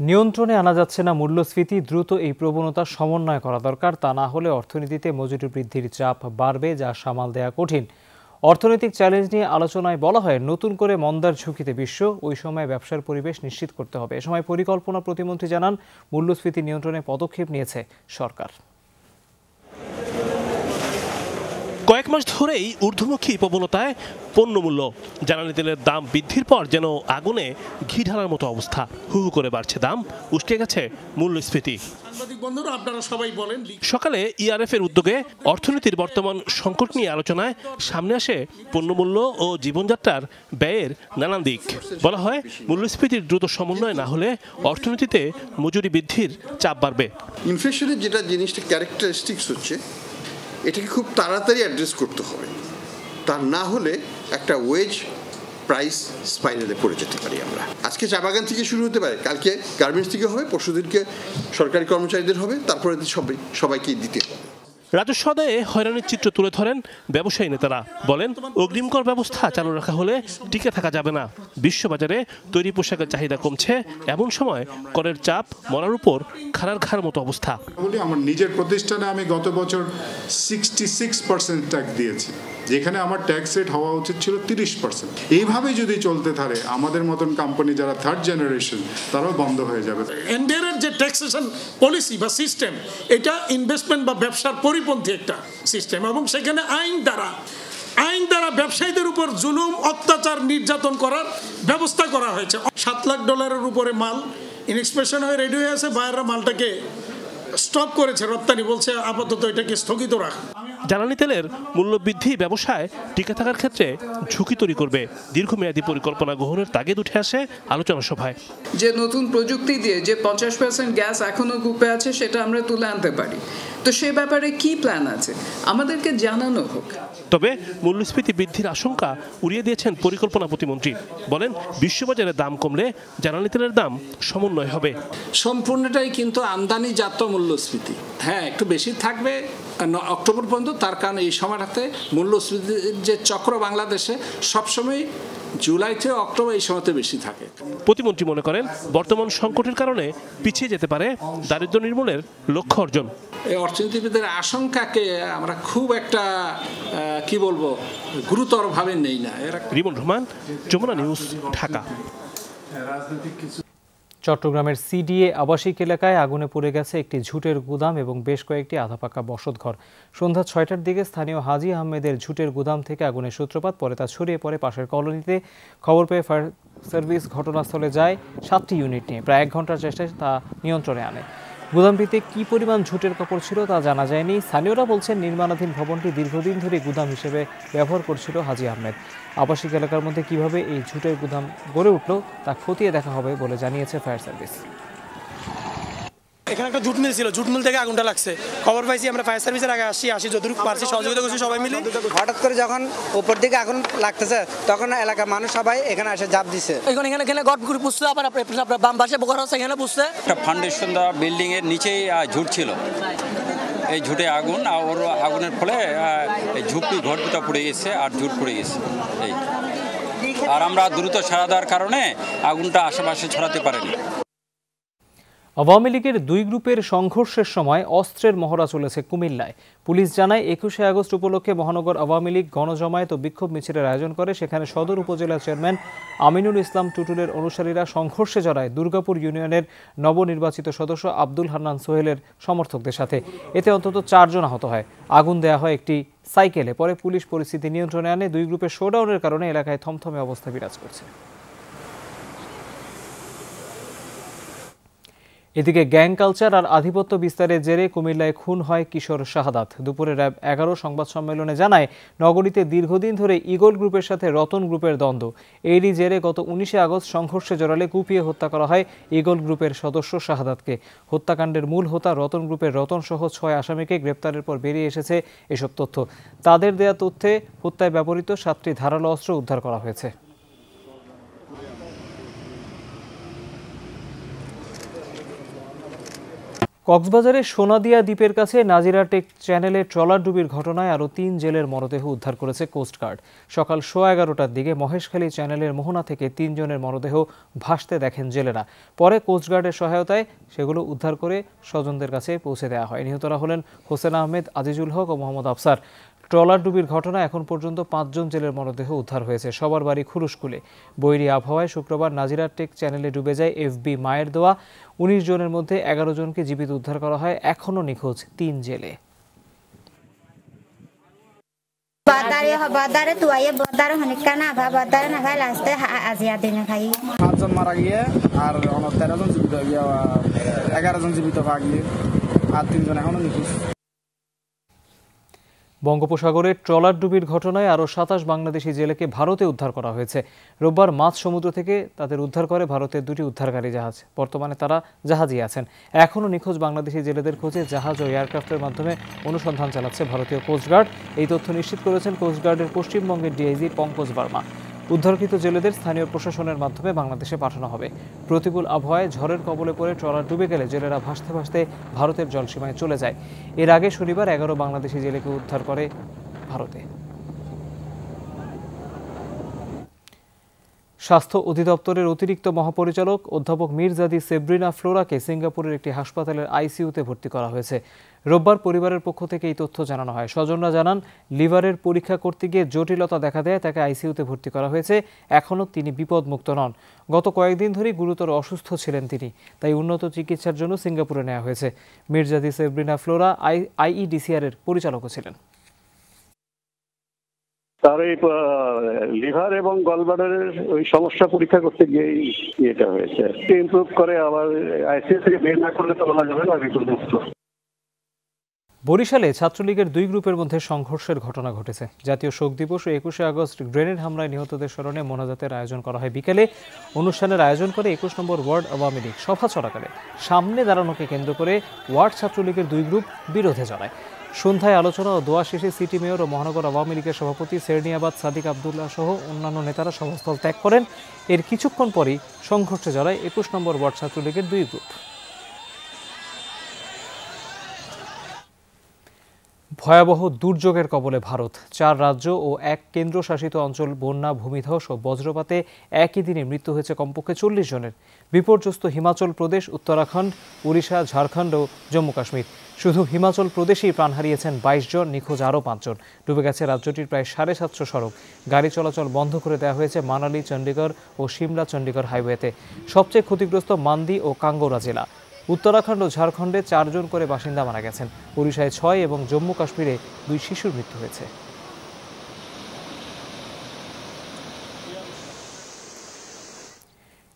নিয়ন্ত্রণে আনা যাচ্ছে না মূল্যস্ফীতি, দ্রুত এই প্রবণতা সমন্বয় করা দরকার। তা না হলে অর্থনীতিতে মজুরি বৃদ্ধির চাপ বাড়বে, যা সামাল দেয়া কঠিন। অর্থনৈতিক চ্যালেঞ্জ নিয়ে আলোচনায় বলা হয়, নতুন করে মন্দার ঝুঁকিতে বিশ্ব, ওই সময় ব্যবসার পরিবেশ নিশ্চিত করতে হবে। এ সময় পরিকল্পনা প্রতিমন্ত্রী জানান, মূল্যস্ফীতি নিয়ন্ত্রণে পদক্ষেপ নিয়েছে সরকার কয়েক মাস ধরেই ঊর্ধ্বমুখী প্রবণতায় পণ্যমূল্য জ্বালানি তেলের দাম বৃদ্ধির পর যেন আগুনে ঘি ঢালার মতো অবস্থা। হু হু করে বাড়ছে দাম উস্কে গেছে মূল্যস্ফীতি। সাংবাদিক বন্ধুরা আপনারা সবাই সকালে ইআরএফ এর উদ্যোগে অর্থনীতির বর্তমান সংকট নিয়ে আলোচনায় সামনে আসে পণ্যমূল্য ও জীবনযাত্রার ব্যয়ের নানান দিক। বলা হয় মূল্যস্ফীতির দ্রুত সমন্বয় না হলে অর্থনীতিতে মজুরি বৃদ্ধির চাপ বাড়বে। ইনফ্লেশনের যেটা জিনিসটা ক্যারেক্টারিস্টিক্স হচ্ছে এটাকে খুব তাড়াতাড়ি অ্যাড্রেস করতে হবে। তা না হলে একটা ওয়েজ প্রাইস স্পাইরালে পড়ে যেতে পারি আমরা। আজকে চা বাগান থেকে শুরু হতে পারে। কালকে গার্মেন্টস থেকে হবে, পরশুদিনকে সরকারি কর্মচারীদের হবে তারপরে সবাই সবাইকে দিতে হবে। রাজস্ব আদায়ে হয়রানির চিত্র তুলে ধরেন ব্যবসায়ী নেতারা। বলেন, অগ্রিমকর ব্যবস্থা চালু রাখা হলে টিকে থাকা যাবে না। বিশ্ববাজারে তৈরি পোশাকের চাহিদা কমছে। এমন সময় করের চাপ, মরার উপর খারার ঘাড় মতো অবস্থা। আমার নিজের প্রতিষ্ঠানে আমি গত বছর সিক্সটি সিক্স পার্সেন্ট ট্যাক্স দিয়েছি। যেখানে আমার ট্যাক্স রেট হওয়া উচিত ছিল তিরিশ পার্সেন্ট এইভাবে যদি চলতে থাকে, আমাদের মতন কোম্পানি যারা থার্ড জেনারেশন তারাও বন্ধ হয়ে যাবে। এনডিআরের যে ট্যাক্সেশন পলিসি বা সিস্টেম এটা ইনভেস্টমেন্ট বা ব্যবসার পরিপন্থী একটা সিস্টেম এবং সেখানে আইন দ্বারা আইন দ্বারা ব্যবসায়ীদের উপর জুলুম, অত্যাচার, নির্যাতন করার ব্যবস্থা করা হয়েছে। সাত লাখ ডলারের উপরে মাল ইনএক্সপ্রেশন হয়ে রেডি হয়ে আছে বাইরের মালটাকে স্টপ করেছে, রপ্তানি বলছে, আপাতত এটাকে স্থগিত রাখ। জ্বালানি তেলের মূল্যবৃদ্ধি ব্যবসায় টিকে থাকার ক্ষেত্রে ঝুঁকি তৈরি করবে। দীর্ঘমেয়াদী পরিকল্পনা গ্রহণের তাগিদ উঠে আসে আলোচনা সভায়। যে নতুন প্রযুক্তি দিয়ে যে পঞ্চাশ পার্সেন্ট গ্যাস এখনও কূপে আছে সেটা আমরা তুলে আনতে পারি। তো সে ব্যাপারে কি প্ল্যান আছে? আমাদেরকে জানানো হোক। তবে মূল্যস্ফীতি বৃদ্ধির আশঙ্কা উড়িয়ে দিয়েছেন পরিকল্পনা প্রতিমন্ত্রী। বলেন বিশ্ববাজারে দাম কমলে জ্বালানি তেলের দাম সমন্বয় হবে। সম্পূর্ণটাই কিন্তু আমদানিজাত মূল্যস্ফীতি। হ্যাঁ একটু বেশি থাকবে অক্টোবর পর্যন্ত তার কারণে এই সময়টাতে মূল্যস্ফীতির যে চক্র বাংলাদেশে সবসময় জুলাই থেকে অক্টোবর এই সময়তে বেশি থাকে। প্রতিমন্ত্রী মনে করেন বর্তমান সংকটের কারণে পিছিয়ে যেতে পারে দারিদ্র নির্মূলের লক্ষ্য অর্জন। এই অর্থনীতিবিদের আশঙ্কাকে আমরা খুব একটা কি বলব গুরুতরভাবে নেই না। রিমন রহমান যমুনা নিউজ ঢাকা। চট্টগ্রামের সিডিএ আবাসিক এলাকায় আগুনে পুড়ে গেছে একটি ঝুটের গুদাম এবং বেশ কয়েকটি আধাপাকা বসতঘর। সন্ধ্যা ছয়টার দিকে স্থানীয় হাজি আহমেদের ঝুটের গুদাম থেকে আগুনের সূত্রপাত পরে তা ছড়িয়ে পড়ে পাশের কলোনিতে। খবর পেয়ে ফায়ার সার্ভিস ঘটনাস্থলে যায় সাতটি ইউনিট নিয়ে। প্রায় এক ঘণ্টার চেষ্টায় তা নিয়ন্ত্রণে আনে। গুদামটিতে কি পরিমাণ ঝুটের কাপড় ছিল তা জানা যায়নি। স্থানীয়রা বলছেন, নির্মাণাধীন ভবনটি দীর্ঘদিন ধরে গুদাম হিসেবে ব্যবহার করছিল হাজি আহমেদ। আবাসিক এলাকার মধ্যে কীভাবে এই ঝুটের গুদাম গড়ে উঠল তা খতিয়ে দেখা হবে বলে জানিয়েছে ফায়ার সার্ভিস। এখানে একটা জুট মিল ছিল জুট মিল থেকে আগুনটা লাগছে। খবর পাইছি আমরা ফায়ার সার্ভিসের আগে আসছি আসি যতটুকু পারছি সহযোগিতা করছি সবাই মিলে। হঠাৎ করে যখন উপর দিকে আগুন লাগতেছে তখন এলাকার মানুষ সবাই এখানে এসে জাপ দিছে। এখানে এখানে এখানে গট করে পুষছে আবার আপনার আপনার বাম পাশে বোকার হচ্ছে এখানে পুষছে একটা ফাউন্ডেশন দেওয়া বিল্ডিং এর নিচেই ঝুট ছিল। এই ঝুটে আগুন, আর ওর আগুনের ফলে ঝুপড়ি ঘর দুটো পড়ে গেছে, আর ঝুট পড়ে গেছে। এই। আর আমরা দ্রুত সারা দেওয়ার কারণে আগুনটা আশেপাশে ছড়াতে পারেনি। আওয়ামী লীগের দুই গ্রুপের সংঘর্ষের সময় অস্ত্রের মহড়া চলেছে কুমিল্লায়। পুলিশ জানায়, একুশে আগস্ট উপলক্ষে মহানগর আওয়ামী লীগ গণজমায়েত ও বিক্ষোভ মিছিলের আয়োজন করে। সেখানে সদর উপজেলা চেয়ারম্যান আমিনুল ইসলাম টুটুলের অনুসারীরা সংঘর্ষে জড়ায় দুর্গাপুর ইউনিয়নের নবনির্বাচিত সদস্য আব্দুল হান্নান সোহেলের সমর্থকদের সাথে। এতে অন্তত চারজন আহত হয়। আগুন দেয়া হয় একটি সাইকেলে। পরে পুলিশ পরিস্থিতি নিয়ন্ত্রণে আনে। দুই গ্রুপের শোডাউনের কারণে এলাকায় থমথমে অবস্থা বিরাজ করছে। এদিকে গ্যাং কালচার আর আধিপত্য বিস্তারের জেরে কুমিল্লায় খুন হয় কিশোর শাহাদাত। দুপুরে র্যাব এগারো সংবাদ সম্মেলনে জানায়, নগরীতে দীর্ঘদিন ধরে ইগল গ্রুপের সাথে রতন গ্রুপের দ্বন্দ্ব। এরই জেরে গত উনিশে আগস্ট সংঘর্ষে জড়ালে কুপিয়ে হত্যা করা হয় ইগল গ্রুপের সদস্য শাহাদাতকে। হত্যাকাণ্ডের মূল হোতা রতন গ্রুপের রতন সহ ছয় আসামিকে গ্রেপ্তারের পর বেরিয়ে এসেছে এসব তথ্য। তাদের দেয়া তথ্যে হত্যায় ব্যবহৃত সাতটি ধারালো অস্ত্র উদ্ধার করা হয়েছে। কক্সবাজারের সোনাদিয়া দ্বীপের কাছে নাজিরা টেক চ্যানেলে ট্রলার ডুবির ঘটনায় আরও তিন জেলের মরদেহ উদ্ধার করেছে কোস্টগার্ড সকাল সোয়া এগারোটার দিকে মহেশখালী চ্যানেলের মোহনা থেকে তিনজনের মরদেহ ভাসতে দেখেন জেলেরা। পরে কোস্টগার্ডের সহায়তায় সেগুলো উদ্ধার করে স্বজনদের কাছে পৌঁছে দেওয়া হয়। নিহতরা হলেন হোসেন আহমেদ, আজিজুল হক ও মোহাম্মদ আফসার। ট্রলার ডুবির ঘটনা এখন পর্যন্ত পাঁচজন জেলের মরদেহ উদ্ধার হয়েছে। সবার বাড়ি খুরুশকুলে। বৈরী আবহাওয়ায় শুক্রবার নাজিরা টেক চ্যানেলে ডুবে যায় এফবি মায়ের দেওয়া উনিশ জনের মধ্যে এগারো জনকে জীবিত উদ্ধার করা হয়। এখনও নিখোঁজ তিন জেলে। বাদারে বাদারে তুয়াইয়ে বাদারে হনিকা না ভা বাদারে না খাই লাস্টে আজিয়া দিনে খাই পাঁচজন মারা গিয়ে আর তেরো জন জীবিত এগারো জন জীবিত পাওয়া আর তিনজন এখনও নিখোঁজ। বঙ্গোপসাগরে ট্রলার ডুবির ঘটনায় আরও সাতাশ বাংলাদেশি জেলেকে ভারতে উদ্ধার করা হয়েছে। রোববার মাছ সমুদ্র থেকে তাদের উদ্ধার করে ভারতের দুটি উদ্ধারকারী জাহাজ। বর্তমানে তারা জাহাজই আছেন। এখনও নিখোঁজ বাংলাদেশি জেলেদের খোঁজে জাহাজ ও এয়ারক্রাফটের মাধ্যমে অনুসন্ধান চালাচ্ছে ভারতীয় কোস্টগার্ড। এই তথ্য নিশ্চিত করেছেন কোস্টগার্ডের পশ্চিমবঙ্গের ডিআইজি পঙ্কজ বার্মা। উদ্ধারকৃত জেলেদের স্থানীয় প্রশাসনের মাধ্যমে বাংলাদেশে পাঠানো হবে। প্রতিকূল আবহাওয়ায় ঝড়ের কবলে পড়ে ট্রলার ডুবে গেলে জেলেরা ভাসতে ভাসতে ভারতের জলসীমায় চলে যায়। এর আগে শনিবার এগারো বাংলাদেশি জেলেকে উদ্ধার করে ভারতে। স্বাস্থ্য অধিদপ্তরের অতিরিক্ত মহাপরিচালক অধ্যাপক মির্জাদি সেব্রিনা ফ্লোরাকে সিঙ্গাপুরের একটি হাসপাতালের আইসিইউতে ভর্তি করা হয়েছে। রোববার পরিবারের পক্ষ থেকে এই তথ্য জানানো হয়। স্বজনরা জানান, লিভারের পরীক্ষা করতে গিয়ে জটিলতা দেখা দেয়, তাকে আইসিইউতে ভর্তি করা হয়েছে। এখনও তিনি বিপদমুক্ত নন। গত কয়েকদিন ধরেই গুরুতর অসুস্থ ছিলেন তিনি, তাই উন্নত চিকিৎসার জন্য সিঙ্গাপুরে নেওয়া হয়েছে। মির্জাদি সেব্রিনা ফ্লোরা আই আইইডিসিআর এর পরিচালকও ছিলেন। তার এই লিভার এবং গলব্লাডারের ওই সমস্যা পরীক্ষা করতে গিয়েই ইয়েটা হয়েছে। ইমপ্রুভ করে আবার আইসিএস থেকে বের না করলে তো বলা যাবে না বিপদমুক্ত বরিশালে ছাত্রলীগের দুই গ্রুপের মধ্যে সংঘর্ষের ঘটনা ঘটেছে। জাতীয় শোক দিবস ও একুশে আগস্ট গ্রেনেড হামলায় নিহতদের স্মরণে মোনাজাতের আয়োজন করা হয় বিকেলে। অনুষ্ঠানের আয়োজন করে একুশ নম্বর ওয়ার্ড আওয়ামী লীগ। সভা চলাকালে সামনে দাঁড়ানোকে কেন্দ্র করে ওয়ার্ড ছাত্রলীগের দুই গ্রুপ বিরোধে জড়ায়। সন্ধ্যায় আলোচনা ও দোয়া শেষে সিটি মেয়র ও মহানগর আওয়ামী লীগের সভাপতি সেরনিয়াবাদ সাদিক আবদুল্লাহ সহ অন্যান্য নেতারা সভাস্থল ত্যাগ করেন। এর কিছুক্ষণ পরই সংঘর্ষে জড়ায় একুশ নম্বর ওয়ার্ড ছাত্রলীগের দুই গ্রুপ। ভয়াবহ দুর্যোগের কবলে ভারত। চার রাজ্য ও এক কেন্দ্রশাসিত অঞ্চল বন্যা, ভূমিধস ও বজ্রপাতে একই দিনে মৃত্যু হয়েছে কমপক্ষে চল্লিশ জনের। বিপর্যস্ত হিমাচল প্রদেশ, উত্তরাখণ্ড, উড়িষ্যা, ঝাড়খণ্ড ও জম্মু কাশ্মীর। শুধু হিমাচল প্রদেশেই প্রাণ হারিয়েছেন বাইশ জন, নিখোঁজ আরও পাঁচজন ডুবে গেছে রাজ্যটির প্রায় সাড়ে সাতশো সড়ক। গাড়ি চলাচল বন্ধ করে দেওয়া হয়েছে মানালি, চণ্ডীগড় ও সিমলা, চণ্ডীগড় হাইওয়েতে। সবচেয়ে ক্ষতিগ্রস্ত মান্দি ও কাঙ্গোরা জেলা। উত্তরাখণ্ড ও ঝাড়খণ্ডে চারজন করে বাসিন্দা মারা গেছেন। ওড়িশায় ছয় এবং জম্মু কাশ্মীরে দুই শিশুর মৃত্যু হয়েছে।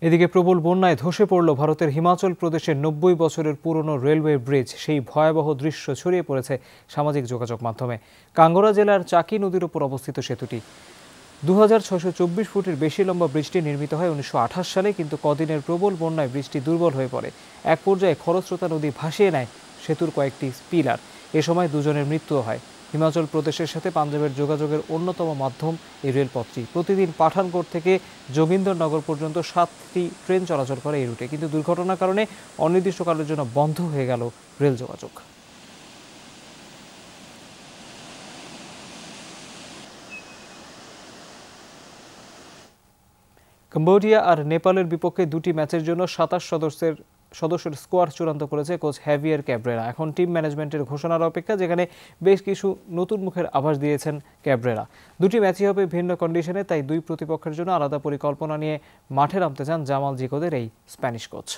এদিকে প্রবল বন্যায় ধসে পড়ল ভারতের হিমাচল প্রদেশের নব্বই বছরের পুরনো রেলওয়ে ব্রিজ। সেই ভয়াবহ দৃশ্য ছড়িয়ে পড়েছে সামাজিক যোগাযোগ মাধ্যমে। কাঙ্গোরা জেলার চাকি নদীর উপর অবস্থিত সেতুটি। দু ফুটের বেশি লম্বা ব্রিজটি নির্মিত হয় উনিশশো আঠাশ সালে, কিন্তু কদিনের প্রবল বন্যায় ব্রিজটি দুর্বল হয়ে পড়ে। এক পর্যায়ে খরস্রোতা নদী ভাসিয়ে নেয় সেতুর কয়েকটি পিলার। এ সময় দুজনের মৃত্যুও হয়। হিমাচল প্রদেশের সাথে পাঞ্জাবের যোগাযোগের অন্যতম মাধ্যম এই রেলপথটি। প্রতিদিন পাঠানকোট থেকে যোগিন্দরনগর পর্যন্ত সাতটি ট্রেন চলাচল করে এই রুটে। কিন্তু দুর্ঘটনার কারণে অনির্দিষ্টকালের জন্য বন্ধ হয়ে গেল রেল যোগাযোগ। কম্বোডিয়া আর নেপালের বিপক্ষে দুটি ম্যাচের জন্য সাতাশ সদস্যের সদস্যের স্কোয়াড চূড়ান্ত করেছে কোচ হ্যাভিয়ার ক্যাব্রেরা এখন টিম ম্যানেজমেন্টের ঘোষণার অপেক্ষা, যেখানে বেশ কিছু নতুন মুখের আভাস দিয়েছেন ক্যাব্রেরা দুটি ম্যাচই হবে ভিন্ন কন্ডিশনে তাই দুই প্রতিপক্ষের জন্য আলাদা পরিকল্পনা নিয়ে মাঠে নামতে চান জামাল জিকোদের এই স্প্যানিশ কোচ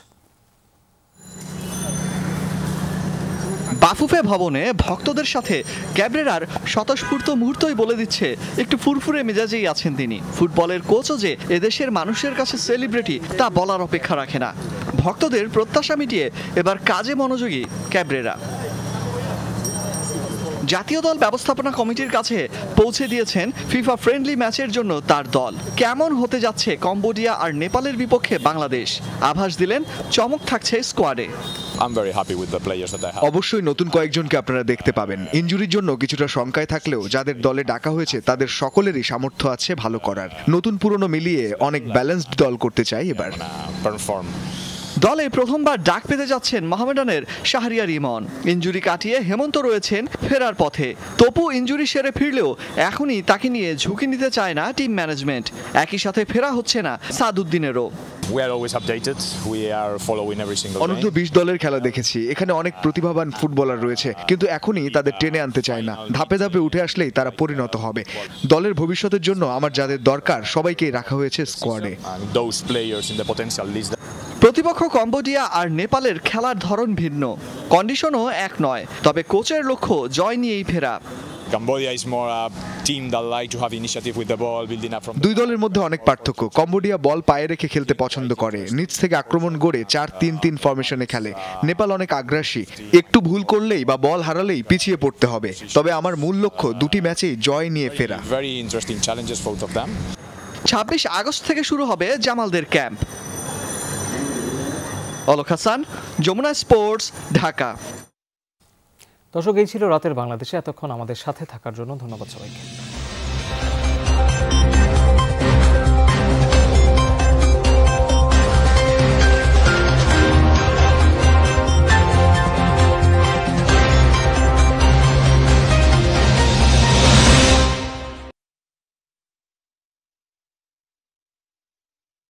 বাফুফে ভবনে ভক্তদের সাথে ক্যাবরেরার স্বতঃস্ফূর্ত মুহূর্তই বলে দিচ্ছে, একটু ফুরফুরে মেজাজেই আছেন তিনি। ফুটবলের কোচও যে এদেশের মানুষের কাছে সেলিব্রিটি, তা বলার অপেক্ষা রাখে না। ভক্তদের প্রত্যাশা মিটিয়ে এবার কাজে মনোযোগী ক্যাবরেরা। জাতীয় দল ব্যবস্থাপনা কমিটির কাছে পৌঁছে দিয়েছেন ফিফা ফ্রেন্ডলি ম্যাচের জন্য তার দল। কেমন হতে যাচ্ছে কম্বোডিয়া আর নেপালের বিপক্ষে বাংলাদেশ? আভাস দিলেন চমক থাকছে স্কোয়াডে অবশ্যই নতুন কয়েকজনকে আপনারা দেখতে পাবেন। ইঞ্জুরির জন্য কিছুটা শঙ্কায় থাকলেও যাদের দলে ডাকা হয়েছে তাদের সকলেরই সামর্থ্য আছে ভালো করার। নতুন পুরনো মিলিয়ে অনেক ব্যালেন্সড দল করতে চাই এবার। দলে প্রথমবার ডাক পেতে যাচ্ছেন মোহামেডানের শাহরিয়ার ইমন। ইঞ্জুরি কাটিয়ে হেমন্ত রয়েছেন ফেরার পথে। তপু ইঞ্জুরি সেরে ফিরলেও এখনই তাকে নিয়ে ঝুঁকি নিতে চায় না টিম ম্যানেজমেন্ট। একই সাথে ফেরা হচ্ছে না সাদুদ্দিনেরও। অনূর্ধ্ব বিশ দলের খেলা দেখেছি। এখানে অনেক প্রতিভাবান ফুটবলার রয়েছে কিন্তু এখনই তাদের টেনে আনতে চায় না। ধাপে ধাপে উঠে আসলেই তারা পরিণত হবে। দলের ভবিষ্যতের জন্য আমার যাদের দরকার সবাইকেই রাখা হয়েছে স্কোয়াডে প্রতিপক্ষ কম্বোডিয়া আর নেপালের খেলার ধরন ভিন্ন। কন্ডিশনও এক নয় তবে কোচের লক্ষ্য জয় নিয়েই ফেরা। দুই দলের মধ্যে অনেক পার্থক্য। কম্বোডিয়া বল পায়ে রেখে খেলতে পছন্দ করে নিচ থেকে আক্রমণ গড়ে চার তিন তিন ফরমেশনে খেলে। নেপাল অনেক আগ্রাসী একটু ভুল করলেই বা বল হারালেই পিছিয়ে পড়তে হবে। তবে আমার মূল লক্ষ্য দুটি ম্যাচেই জয় নিয়ে ফেরা। ছাব্বিশ আগস্ট থেকে শুরু হবে জামালদের ক্যাম্প। অলোক হাসান, যমুনা স্পোর্টস, ঢাকা। দর্শক, এই ছিল রাতের বাংলাদেশে। এতক্ষণ আমাদের সাথে থাকার জন্য ধন্যবাদ সবাইকে।